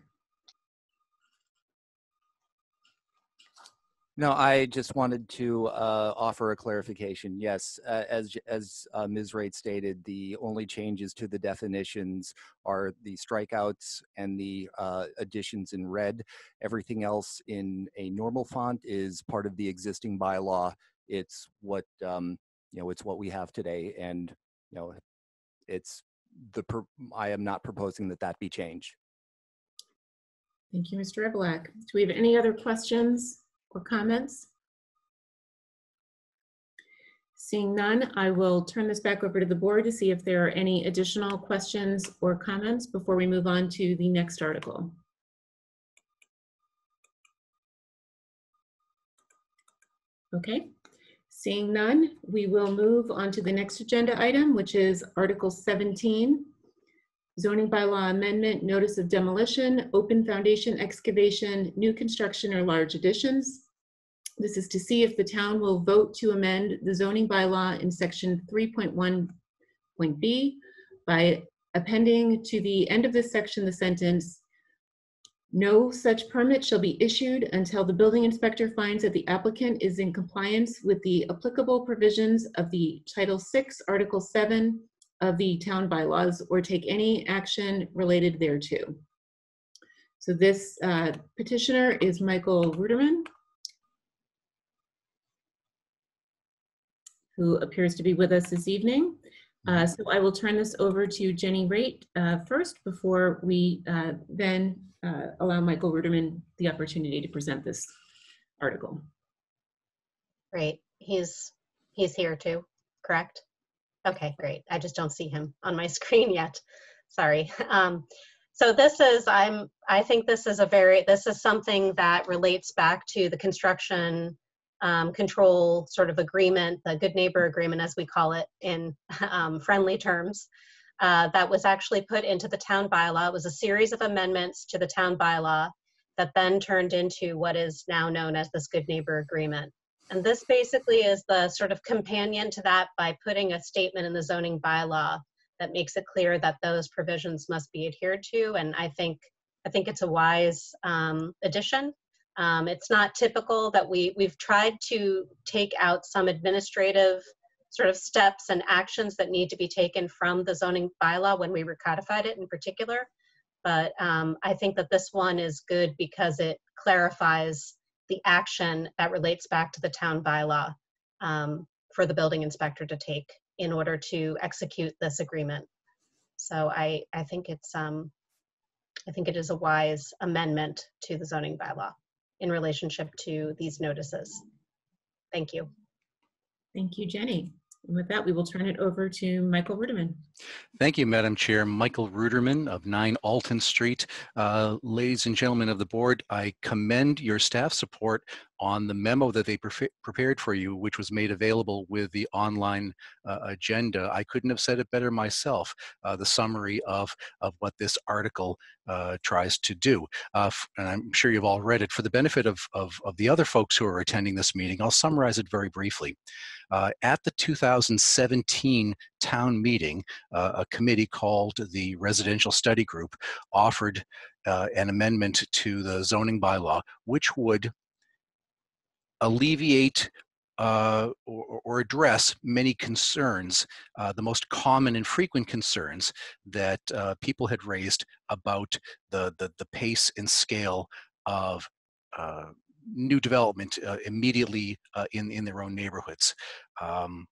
No, I just wanted to uh, offer a clarification. Yes, uh, as as uh, Ms. Raitt stated, the only changes to the definitions are the strikeouts and the uh, additions in red. Everything else in a normal font is part of the existing bylaw. It's what um, you know. It's what we have today, and you know, it's the. I am not proposing that that be changed. Thank you, Mr. Revilak. Do we have any other questions or comments? Seeing none, I will turn this back over to the board to see if there are any additional questions or comments before we move on to the next article. Okay, seeing none, we will move on to the next agenda item, which is Article 17, zoning bylaw amendment, notice of demolition, open foundation excavation, new construction or large additions. This is to see if the town will vote to amend the zoning bylaw in section 3.1 point B by appending to the end of this section the sentence, no such permit shall be issued until the building inspector finds that the applicant is in compliance with the applicable provisions of the Title VI, Article 7 of the town bylaws or take any action related thereto. So this uh, petitioner is Michael Ruderman, who appears to be with us this evening. Uh, So I will turn this over to Jenny Raitt uh, first before we uh, then uh, allow Michael Ruderman the opportunity to present this article. Great. He's He's here too, correct? Okay, great. I just don't see him on my screen yet. Sorry. Um, so this is, I'm, I think this is a very, this is something that relates back to the construction um, control sort of agreement, the good neighbor agreement, as we call it in um, friendly terms, uh, that was actually put into the town bylaw. It was a series of amendments to the town bylaw that then turned into what is now known as this good neighbor agreement. And this basically is the sort of companion to that by putting a statement in the zoning bylaw that makes it clear that those provisions must be adhered to. And I think I think it's a wise um, addition. Um, it's not typical that we we've tried to take out some administrative sort of steps and actions that need to be taken from the zoning bylaw when we recodified it in particular. But um, I think that this one is good because it clarifies the action that relates back to the town bylaw um, for the building inspector to take in order to execute this agreement. So I, I think it's, um, I think it is a wise amendment to the zoning bylaw in relationship to these notices. Thank you. Thank you, Jenny. And with that, we will turn it over to Michael Ruderman. Thank you, Madam Chair. Michael Ruderman of 9 Alton Street. Uh, ladies and gentlemen of the board, I commend your staff support on the memo that they pre prepared for you, which was made available with the online uh, agenda. I couldn't have said it better myself, uh, the summary of, of what this article uh, tries to do. Uh, and I'm sure you've all read it. For the benefit of, of, of, the other folks who are attending this meeting, I'll summarize it very briefly. Uh, at the 2017 town meeting, uh, a committee called the Residential Study Group offered an amendment to the zoning bylaw, which would alleviate uh, or, or, address many concerns, uh, the most common and frequent concerns that uh, people had raised about the, the, the, pace and scale of uh, new development uh, immediately uh, in, in their own neighborhoods. Um,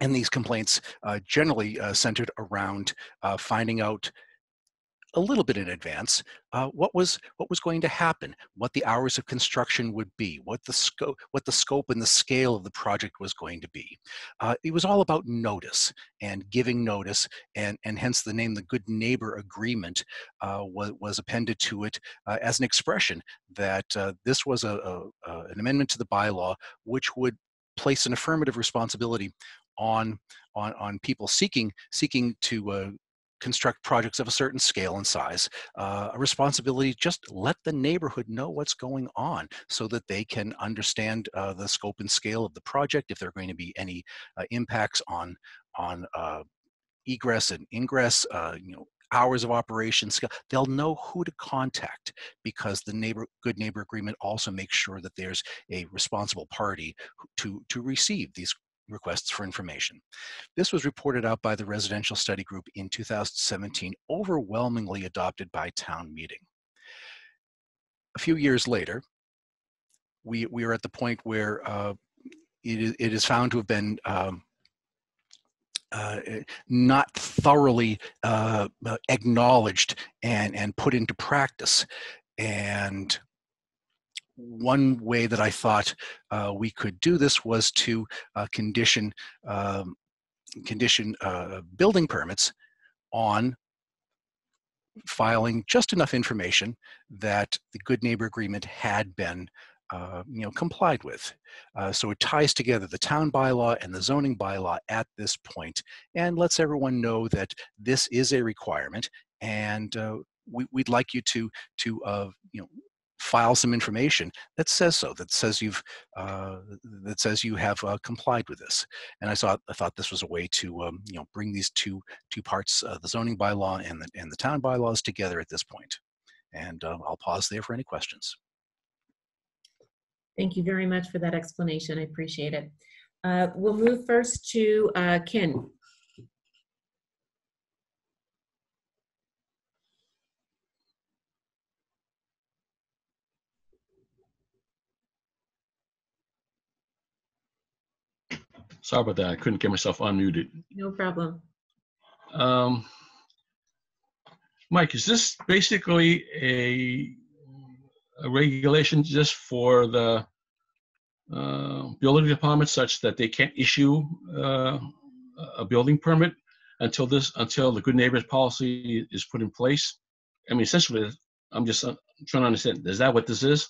and these complaints generally centered around finding out a little bit in advance uh, what was what was going to happen, what the hours of construction would be, what the scope what the scope and the scale of the project was going to be. Uh, it was all about notice and giving notice, and and hence the name the Good Neighbor Agreement uh, was was appended to it uh, as an expression that uh, this was a, a, a an amendment to the bylaw which would place an affirmative responsibility on on on people seeking seeking to uh, construct projects of a certain scale and size, uh, a responsibility just let the neighborhood know what's going on so that they can understand uh, the scope and scale of the project, if there are going to be any uh, impacts on, on uh, egress and ingress, uh, you know, hours of operation they'll know who to contact because the neighbor good neighbor agreement also makes sure that there's a responsible party to to receive these requests for information. This was reported out by the Residential Study Group in 2017, overwhelmingly adopted by town meeting. A few years later, we, we are at the point where uh, it, is, it is found to have been um, uh, not thoroughly uh, acknowledged and, and put into practice. And one way that I thought uh, we could do this was to uh, condition um, condition uh, building permits on filing just enough information that the good neighbor agreement had been uh, you know complied with. Uh, so it ties together the town bylaw and the zoning bylaw at this point and lets everyone know that this is a requirement and uh, we, would like you to to you know file some information that says so, that says you've uh, that says you have uh, complied with this. And I thought I thought this was a way to um, you know bring these two two parts, uh, the zoning bylaw and the and the town bylaws together at this point. And uh, I'll pause there for any questions. Thank you very much for that explanation. I appreciate it. Uh, we'll move first to uh, Ken. Sorry about that. I couldn't get myself unmuted. No problem. Um, Mike, is this basically a, a regulation just for the uh, building department such that they can't issue uh, a building permit until this, until the good neighbors policy is put in place? I mean, essentially, I'm just uh, trying to understand, is that what this is?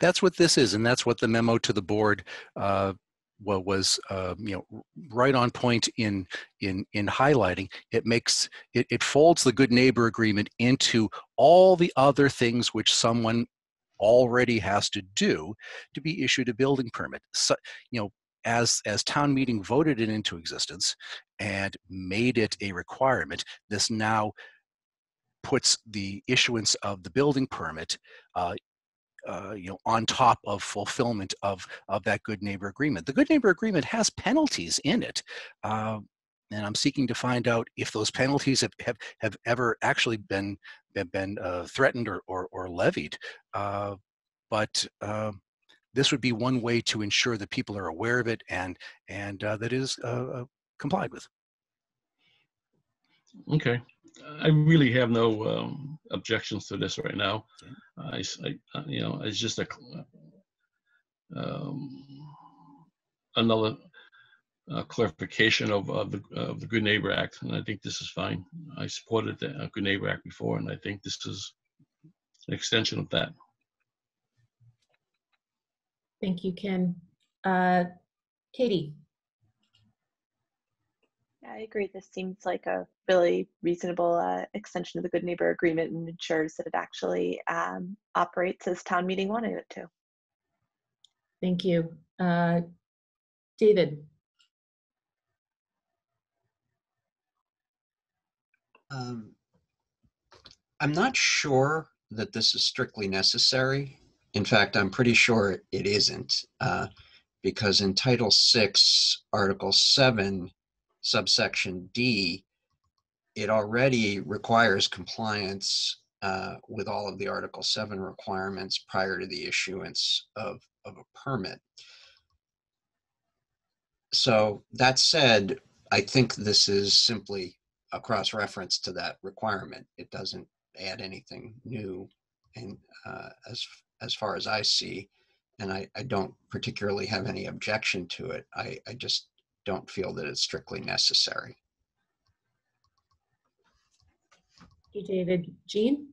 That's what this is, and that's what the memo to the board uh, wa- was, uh, you know, right on point in in in highlighting. It makes it, it folds the good neighbor agreement into all the other things which someone already has to do to be issued a building permit. So, you know, as as town meeting voted it into existence and made it a requirement, this now puts the issuance of the building permit uh, uh, you know, on top of fulfillment of of that good neighbor agreement. The good neighbor agreement has penalties in it, uh, and I'm seeking to find out if those penalties have have, have ever actually been been, been uh, threatened or or, or levied. Uh, but uh, this would be one way to ensure that people are aware of it and and uh, that is complied with. Okay. I really have no um, objections to this right now. I, s- I- uh, you know, it's just a, um, another uh, clarification of, of the, of the Good Neighbor Act, and I think this is fine. I supported the uh, Good Neighbor Act before, and I think this is an extension of that. Thank you, Ken. Uh, Katie? Yeah, I agree. This seems like a really reasonable uh, extension of the Good Neighbor Agreement and ensures that it actually um, operates as town meeting wanted it to. Thank you. Uh, David? Um, I'm not sure that this is strictly necessary. In fact, I'm pretty sure it isn't, uh, because in Title VI, Article 7, subsection D, it already requires compliance uh, with all of the Article 7 requirements prior to the issuance of, of a permit. So that said, I think this is simply a cross-reference to that requirement. It doesn't add anything new and uh, as as far as I see, and I, I don't particularly have any objection to it. I, I just don't feel that it's strictly necessary. Thank you, David. Gene?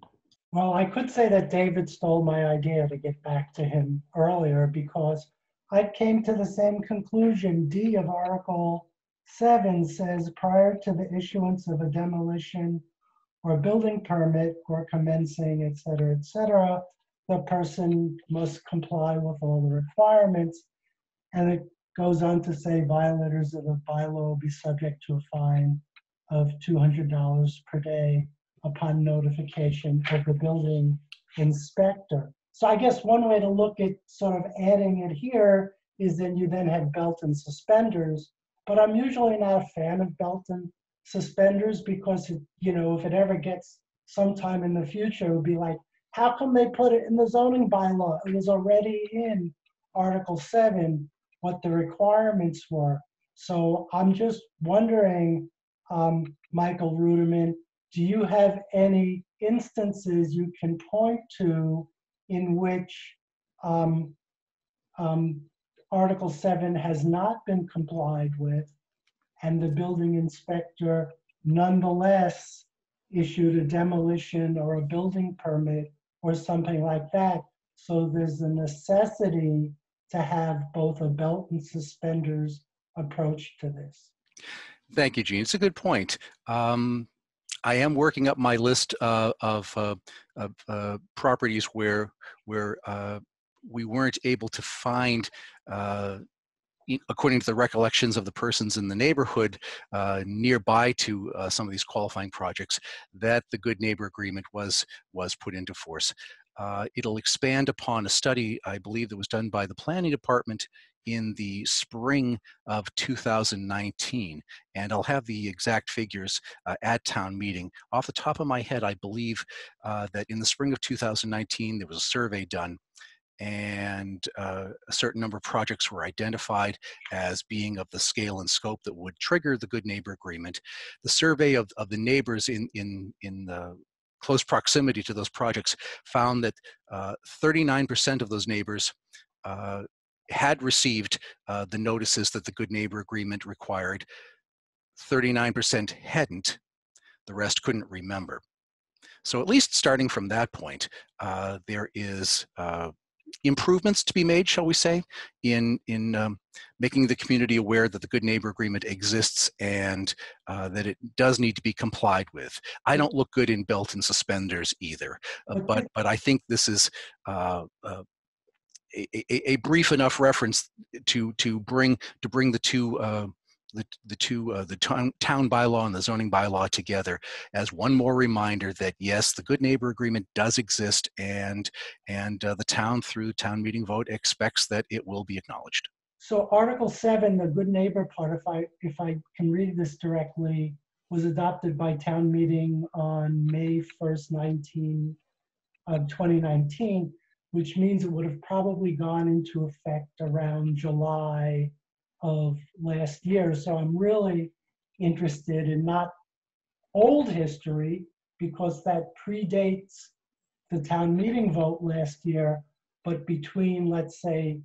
Well, I could say that David stole my idea to get back to him earlier because I came to the same conclusion. D of Article 7 says prior to the issuance of a demolition or building permit or commencing, et cetera, et cetera, the person must comply with all the requirements. And it goes on to say violators of the bylaw will be subject to a fine of $200 per day upon notification of the building inspector. So I guess one way to look at sort of adding it here is then you then have belt and suspenders. But I'm usually not a fan of belt and suspenders because, it, you know, if it ever gets sometime in the future, it would be like, how come they put it in the zoning bylaw? It was already in Article 7 what the requirements were. So I'm just wondering, um, Michael Ruderman, do you have any instances you can point to in which um, um, Article 7 has not been complied with and the building inspector nonetheless issued a demolition or a building permit or something like that? So there's a necessity to have both a belt and suspenders approach to this. Thank you, Gene. It's a good point. Um, I am working up my list uh, of, uh, of uh, properties where where uh, we weren't able to find, uh, according to the recollections of the persons in the neighborhood uh, nearby to some of these qualifying projects, that the Good Neighbor Agreement was was put into force. It'll expand upon a study, I believe, that was done by the Planning Department in the spring of 2019 and i'll have the exact figures uh, at town meeting. Off the top of my head i believe uh, that in the spring of 2019 there was a survey done and uh, a certain number of projects were identified as being of the scale and scope that would trigger the good neighbor agreement. The survey of, of the neighbors in in in the close proximity to those projects found that 39% of those neighbors uh, had received uh, the notices that the Good Neighbor Agreement required. 39% hadn't. The rest couldn't remember. So at least starting from that point, uh, there is uh, improvements to be made, shall we say, in in um, making the community aware that the Good Neighbor Agreement exists and uh, that it does need to be complied with. I don't look good in belt and suspenders either, uh, but but I think this is. Uh, uh a, a, a, brief enough reference to to bring to bring the two uh, the, the two uh, the town, town bylaw and the zoning bylaw together as one more reminder that yes the good neighbor agreement does exist and and uh, the town through town meeting vote expects that it will be acknowledged. So article 7 the good neighbor part if i if i can read this directly was adopted by town meeting on may 1st 19 of 2019 which means it would have probably gone into effect around july of last year. So I'm really interested in not old history because that predates the town meeting vote last year, but between, let's say,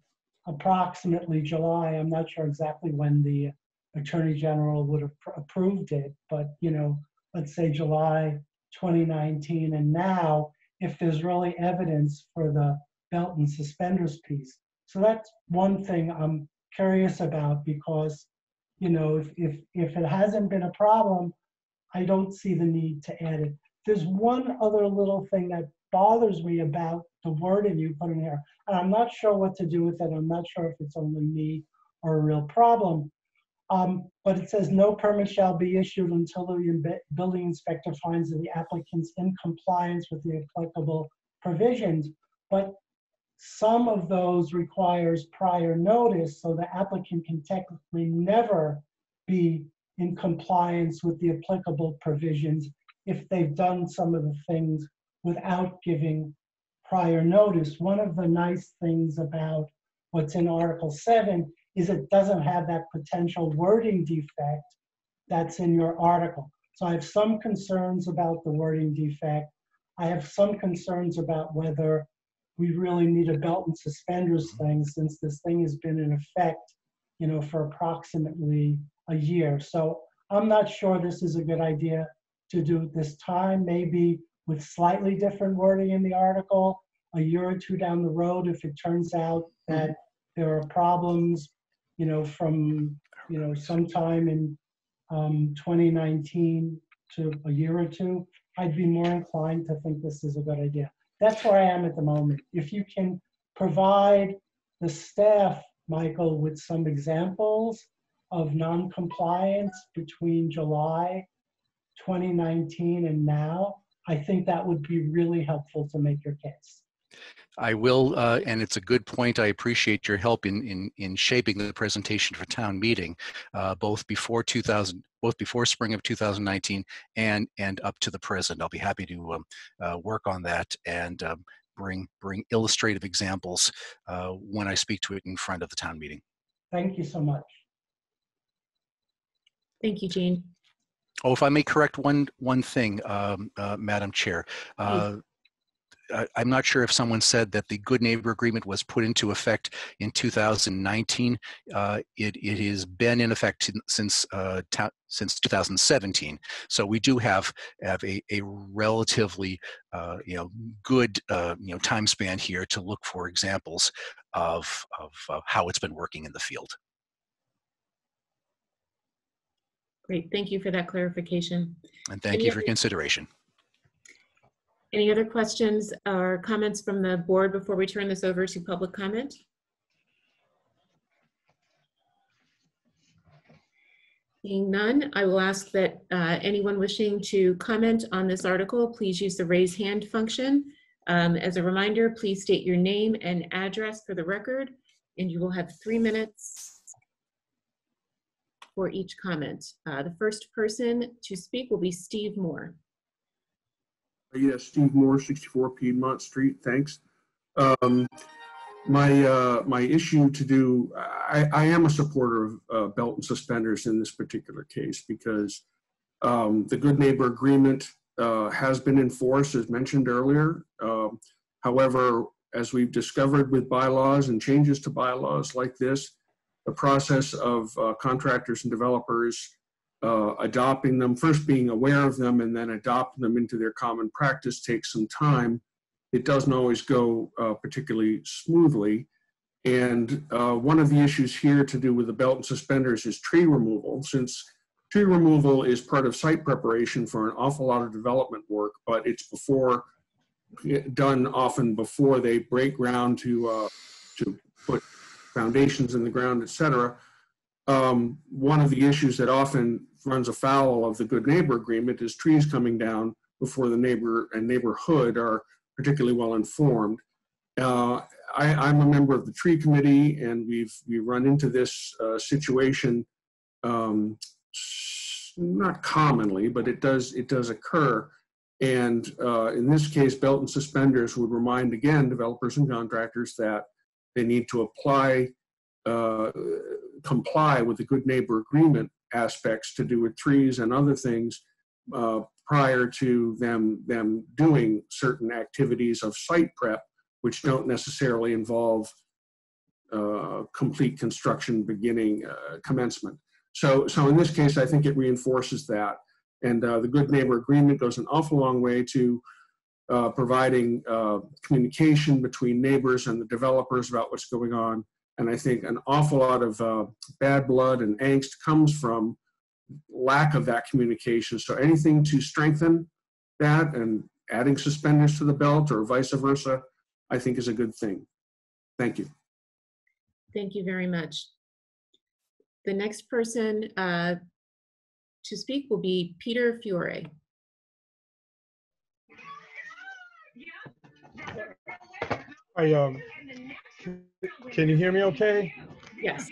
approximately July, I'm not sure exactly when the Attorney General would have approved it, but you know, let's say July 2019 and now, if there's really evidence for the belt and suspenders piece. So that's one thing I'm curious about because, you know, if, if, if it hasn't been a problem, I don't see the need to add it. There's one other little thing that bothers me about the wording you put in here, and I'm not sure what to do with it. I'm not sure if it's only me or a real problem. Um, but it says no permit shall be issued until the building inspector finds that the applicant's in compliance with the applicable provisions. But some of those requires prior notice, so the applicant can technically never be in compliance with the applicable provisions if they've done some of the things without giving prior notice. One of the nice things about what's in Article 7 is it doesn't have that potential wording defect that's in your article. So I have some concerns about the wording defect. I have some concerns about whether we really need a belt and suspenders thing since this thing has been in effect, you know, for approximately a year. So I'm not sure this is a good idea to do at this time, maybe with slightly different wording in the article, a year or two down the road, if it turns out that there are problems, you know, from, you know, sometime in um, 2019 to a year or two, I'd be more inclined to think this is a good idea that's where I am at the moment. If you can provide the staff, Michael, with some examples of non-compliance between July 2019 and now, I think that would be really helpful to make your case. I will, uh, and it's a good point. I appreciate your help in in, in shaping the presentation for town meeting, uh, both before 2000, both before spring of 2019 and and up to the present. I'll be happy to um, uh, work on that and um, bring bring illustrative examples uh, when I speak to it in front of the town meeting. Thank you so much. Thank you, Gene. Oh, if I may correct one one thing, um, uh, Madam Chair. Uh, I'm not sure if someone said that the Good Neighbor Agreement was put into effect in 2019. Uh, it, it has been in effect since uh, since 2017. So we do have have a, a relatively uh, you know good uh, you know time span here to look for examples of of how it's been working in the field. Great, thank you for that clarification. And thank Any you for consideration. Any other questions or comments from the board before we turn this over to public comment? Seeing none, I will ask that uh, anyone wishing to comment on this article, please use the raise hand function. Um, as a reminder, please state your name and address for the record, and you will have three minutes for each comment. Uh, the first person to speak will be Steve Moore. Yes, Steve Moore, 64 Piedmont Street. Thanks. Um, my uh, my issue to do, I, I am a supporter of uh, belt and suspenders in this particular case because um, the Good Neighbor Agreement uh, has been enforced, as mentioned earlier. Um, however, as we've discovered with bylaws and changes to bylaws like this, the process of uh, contractors and developers uh, adopting them, first being aware of them and then adopting them into their common practice takes some time. It doesn't always go uh, particularly smoothly. And uh, one of the issues here to do with the belt and suspenders is tree removal. Since tree removal is part of site preparation for an awful lot of development work, but it's before done often before they break ground to uh, to put foundations in the ground, et cetera. Um, one of the issues that often runs afoul of the good neighbor agreement is trees coming down before the neighbor and neighborhood are particularly well informed. Uh, I, am a member of the tree committee, and we've we run into this uh, situation um, not commonly, but it does it does occur. And uh, in this case, belt and suspenders would remind again developers and contractors that they need to apply uh, comply with the good neighbor agreement aspects to do with trees and other things uh, prior to them them doing certain activities of site prep which don't necessarily involve uh, complete construction beginning uh, commencement. So, so in this case, I think it reinforces that. And uh, the good neighbor agreement goes an awful long way to uh, providing uh, communication between neighbors and the developers about what's going on. And I think an awful lot of uh, bad blood and angst comes from lack of that communication. So anything to strengthen that and adding suspenders to the belt or vice versa, I think is a good thing. Thank you. Thank you very much. The next person uh, to speak will be Peter Fiore. I um, can you hear me okay? Yes.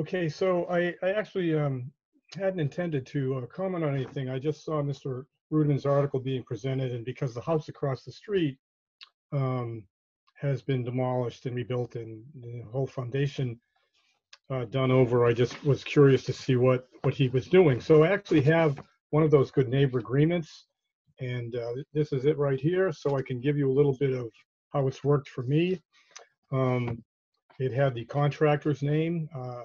Okay, so I, I actually um, hadn't intended to uh, comment on anything. I just saw Mr. Ruderman's article being presented, and because the house across the street um, has been demolished and rebuilt and the whole foundation uh, done over, I just was curious to see what, what he was doing. So I actually have one of those good neighbor agreements, and uh, this is it right here, so I can give you a little bit of how it's worked for me. Um, it had the contractor's name. Uh,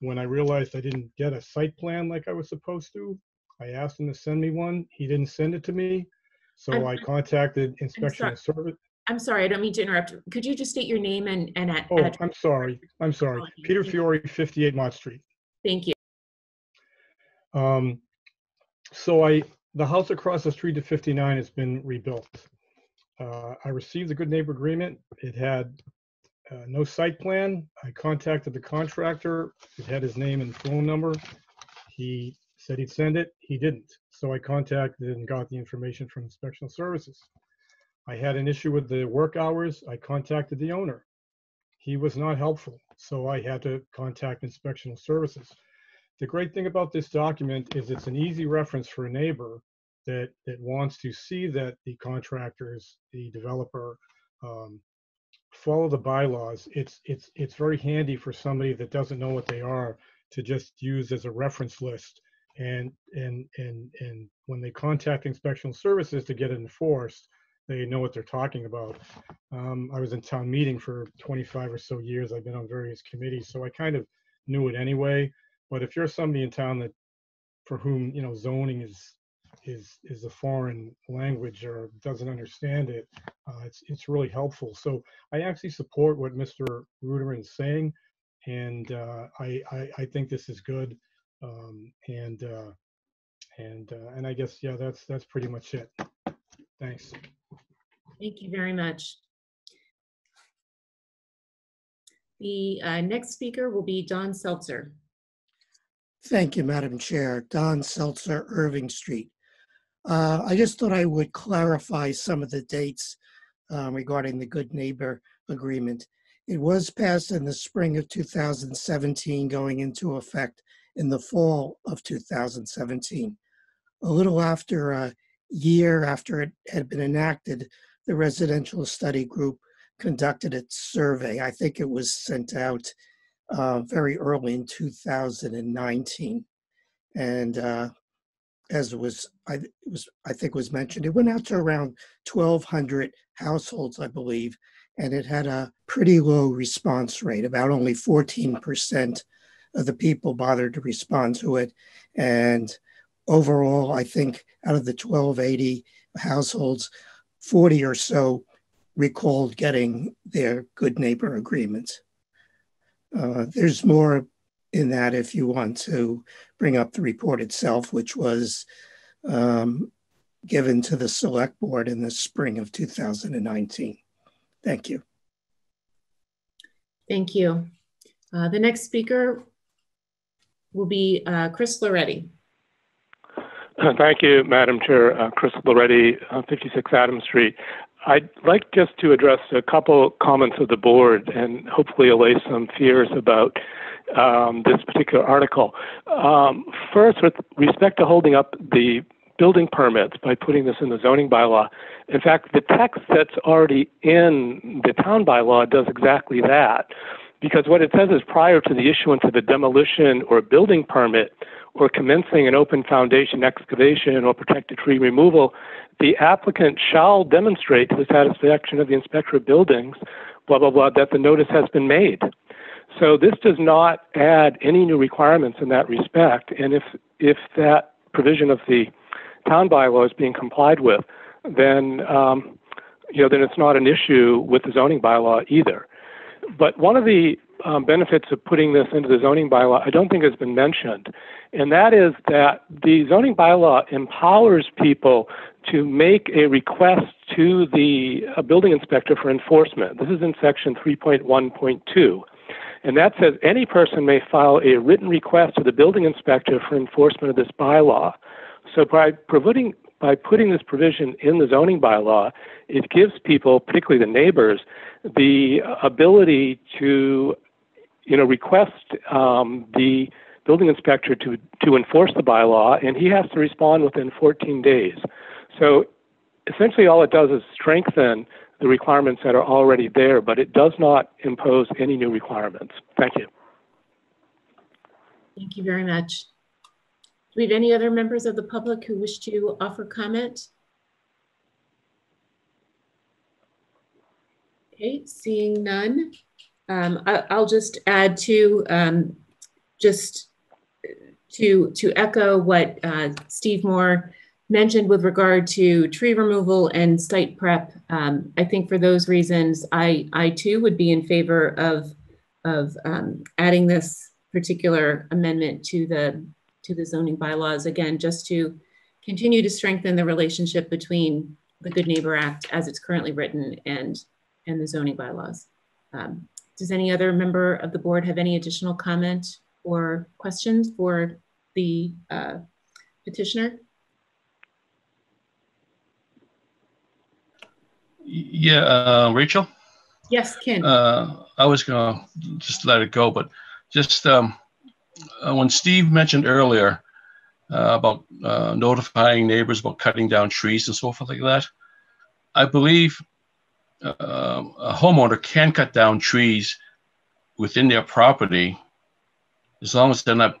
when I realized I didn't get a site plan like I was supposed to, I asked him to send me one. He didn't send it to me. So I'm- I contacted inspection and service. I'm sorry, I don't mean to interrupt. Could you just state your name and, and at, Oh, I'm sorry. I'm sorry. Peter Fiore, 58 Mott Street. thank you. Um, so I, the house across the street to 59 has been rebuilt. Uh, I received the good neighbor agreement. It had uh, no site plan. I contacted the contractor. It had his name and phone number. He said he'd send it. He didn't. So I contacted and got the information from inspectional services. I had an issue with the work hours. I contacted the owner. He was not helpful. So I had to contact inspectional services. The great thing about this document is it's an easy reference for a neighbor that, that wants to see that the contractors, the developer, um, follow the bylaws. It's, it's, it's very handy for somebody that doesn't know what they are to just use as a reference list. And, and, and, and when they contact inspectional services to get it enforced, they know what they're talking about. Um, I was in town meeting for 25 or so years. I've been on various committees, so I kind of knew it anyway. But if you're somebody in town that, for whom, you know, zoning is, is, is a foreign language or doesn't understand it, uh, it's, it's really helpful. So I actually support what Mr. Ruderman is saying. And uh, I, I, I think this is good. Um, and, uh, and, uh, and I guess, yeah, that's, that's pretty much it. Thanks. Thank you very much. The uh, next speaker will be Don Seltzer. Thank you, Madam Chair. Don Seltzer, Irving Street. Uh, I just thought I would clarify some of the dates uh, regarding the Good Neighbor Agreement. It was passed in the spring of 2017, going into effect in the fall of 2017. A little after a year after it had been enacted, the Residential Study Group conducted its survey. I think it was sent out uh, very early in 2019. And uh, as was, I it was, I think was mentioned, it went out to around 1,200 households, I believe, and it had a pretty low response rate. About only 14% of the people bothered to respond to it. And overall, I think out of the 1280 households, 40 or so recalled getting their good neighbor agreement. Uh, there's more in that if you want to bring up the report itself, which was um, given to the select board in the spring of 2019. Thank you. Thank you. Uh, the next speaker will be uh, Chris Loreti. Thank you, Madam Chair. Uh, Chris Loreti, uh, 56 Adams Street. I'd like just to address a couple comments of the board and hopefully allay some fears about um, this particular article. Um, first, with respect to holding up the building permits by putting this in the zoning bylaw, in fact, the text that's already in the town bylaw does exactly that. Because what it says is prior to the issuance of a demolition or building permit or commencing an open foundation excavation or protected tree removal, the applicant shall demonstrate to the satisfaction of the inspector of buildings, blah, blah, blah, that the notice has been made. So this does not add any new requirements in that respect. And if, if that provision of the town bylaw is being complied with, then, um, you know, then it's not an issue with the zoning bylaw either. But one of the um, benefits of putting this into the zoning bylaw, I don't think has been mentioned, and that is that the zoning bylaw empowers people to make a request to the uh, building inspector for enforcement. This is in section 3.1.2. And that says any person may file a written request to the building inspector for enforcement of this bylaw. So by putting, by putting this provision in the zoning bylaw, it gives people, particularly the neighbors, the ability to, you know, request um, the building inspector to, to enforce the bylaw, and he has to respond within 14 days. So essentially all it does is strengthen the requirements that are already there, but it does not impose any new requirements. Thank you. Thank you very much. Do we have any other members of the public who wish to offer comment? Okay, seeing none. Um, I, will just add to um, just to to echo what uh, Steve Moore mentioned with regard to tree removal and site prep. Um, I think for those reasons, I I too would be in favor of of um, adding this particular amendment to the to the zoning bylaws again, just to continue to strengthen the relationship between the Good Neighbor Act as it's currently written and and the zoning bylaws. Um, does any other member of the board have any additional comment or questions for the uh, petitioner? Yeah, uh, Rachel? Yes, Ken. Uh, I was going to just let it go, but just um, uh, when Steve mentioned earlier uh, about uh, notifying neighbors about cutting down trees and so forth like that, I believe uh, a homeowner can cut down trees within their property as long as they're not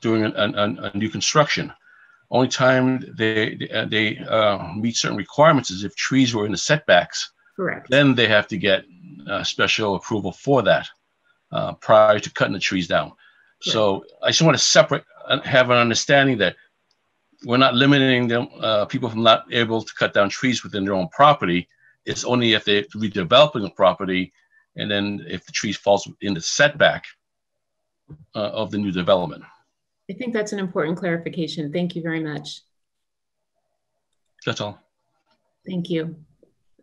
doing a, a, a new construction. Only time they they, uh, meet certain requirements is if trees were in the setbacks. Correct. Then they have to get uh, special approval for that uh, prior to cutting the trees down. So I just want to separate, uh, have an understanding that we're not limiting them uh, people from not able to cut down trees within their own property. It's only if they're redeveloping the property, and then if the tree falls in the setback uh, of the new development. I think that's an important clarification. Thank you very much. That's all. Thank you.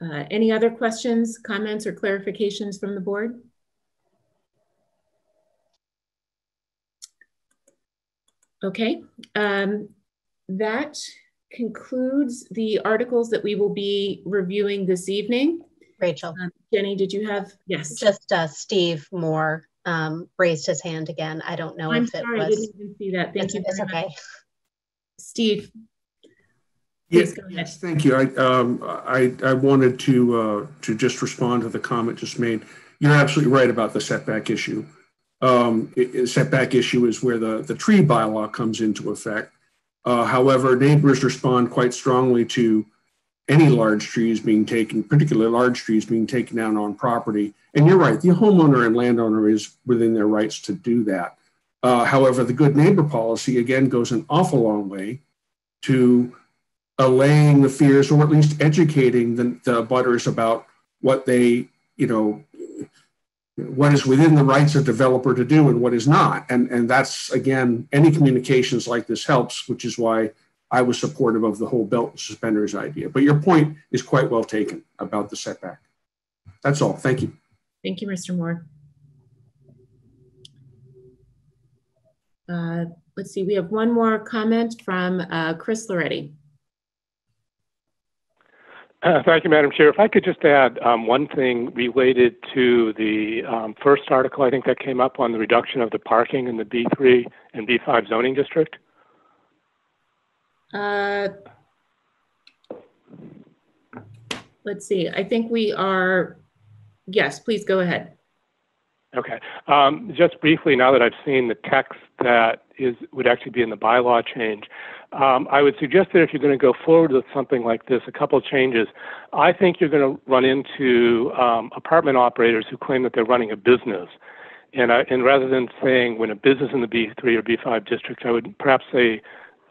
Uh, any other questions, comments, or clarifications from the board? Okay, um, that concludes the articles that we will be reviewing this evening. Rachel. Um, Jenny, did you have, yes. Just uh, Steve Moore um, raised his hand again. I don't know I'm if it was. I didn't even see that. Thank it's, you It's okay. much. Steve, Yes, please go ahead. thank you. I, um, I, I wanted to, uh, to just respond to the comment just made. You're absolutely right about the setback issue. Um, it- it- setback issue is where the, the tree bylaw comes into effect. Uh, however, neighbors respond quite strongly to any large trees being taken, particularly large trees being taken down on property. And you're right, the homeowner and landowner is within their rights to do that. Uh, however, the good neighbor policy again goes an awful long way to allaying the fears or at least educating the, the butters about what they, you know, what is within the rights of developer to do and what is not. And, and that's, again, any communications like this helps, which is why I was supportive of the whole belt and suspenders idea. But your point is quite well taken about the setback. That's all. Thank you. Thank you, Mr. Moore. Uh, let's see, we have one more comment from uh, Chris Loreti. Uh, thank you, Madam Chair. If I could just add um, one thing related to the um, first article, I think that came up on the reduction of the parking in the B3 and B5 zoning district. Uh, let's see, I think we are, yes, please go ahead. Okay. Um, just briefly, now that I've seen the text that is would actually be in the bylaw change, um, I would suggest that if you're going to go forward with something like this, a couple of changes. I think you're going to run into um, apartment operators who claim that they're running a business. And, I, and rather than saying when a business in the B3 or B5 district, I would perhaps say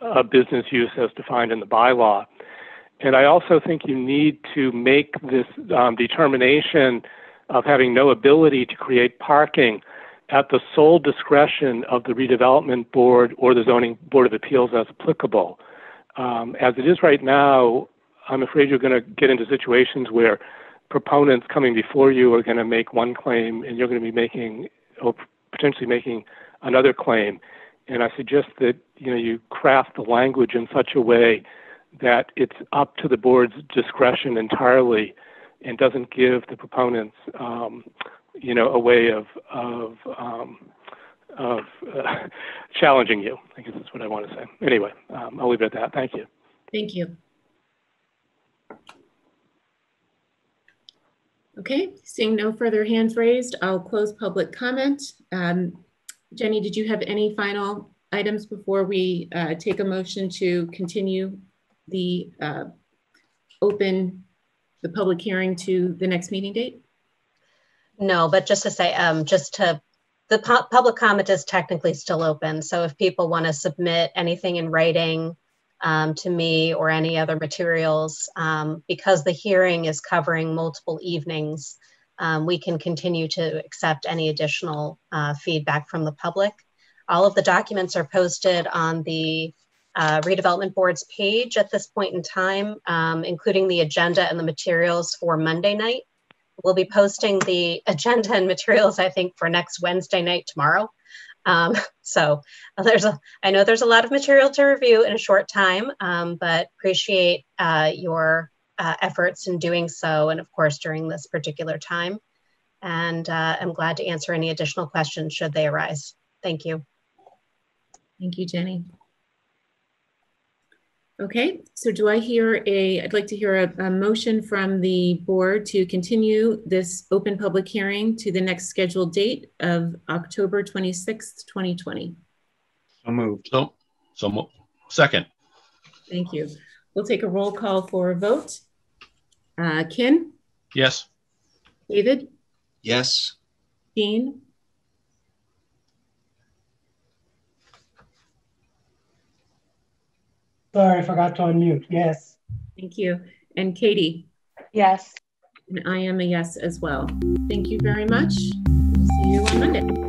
a business use as defined in the bylaw. And I also think you need to make this um, determination of having no ability to create parking at the sole discretion of the redevelopment board or the zoning board of appeals as applicable. Um, as it is right now, I'm afraid you're going to get into situations where proponents coming before you are going to make one claim and you're going to be making or potentially making another claim. And I suggest that you know you craft the language in such a way that it's up to the board's discretion entirely and doesn't give the proponents um, you know, a way of of um, of uh, challenging you. I guess that's what I want to say. Anyway, um, I'll leave it at that. Thank you. Thank you. Okay, seeing no further hands raised, I'll close public comment. Um, Jenny, did you have any final items before we uh, take a motion to continue the uh, open the public hearing to the next meeting date? No, but just to say, um, just to, the pu- public comment is technically still open. So if people want to submit anything in writing um, to me or any other materials, um, because the hearing is covering multiple evenings, um, we can continue to accept any additional uh, feedback from the public. All of the documents are posted on the uh, redevelopment board's page at this point in time, um, including the agenda and the materials for Monday night. We'll be posting the agenda and materials, I think, for next Wednesday night tomorrow. Um, so there's a, I know there's a lot of material to review in a short time, um, but appreciate uh, your uh, efforts in doing so, and of course during this particular time. And uh, I'm glad to answer any additional questions should they arise. Thank you. Thank you, Jenny. Okay, so do I hear a, I'd like to hear a, a, motion from the board to continue this open public hearing to the next scheduled date of October 26th, 2020. So moved. So, so second. Thank you. We'll take a roll call for a vote. Uh, Ken? Yes. David? Yes. Dean? Sorry, I forgot to unmute. Yes. Thank you. And Katie? Yes. And I am a yes as well. Thank you very much. See you on Monday.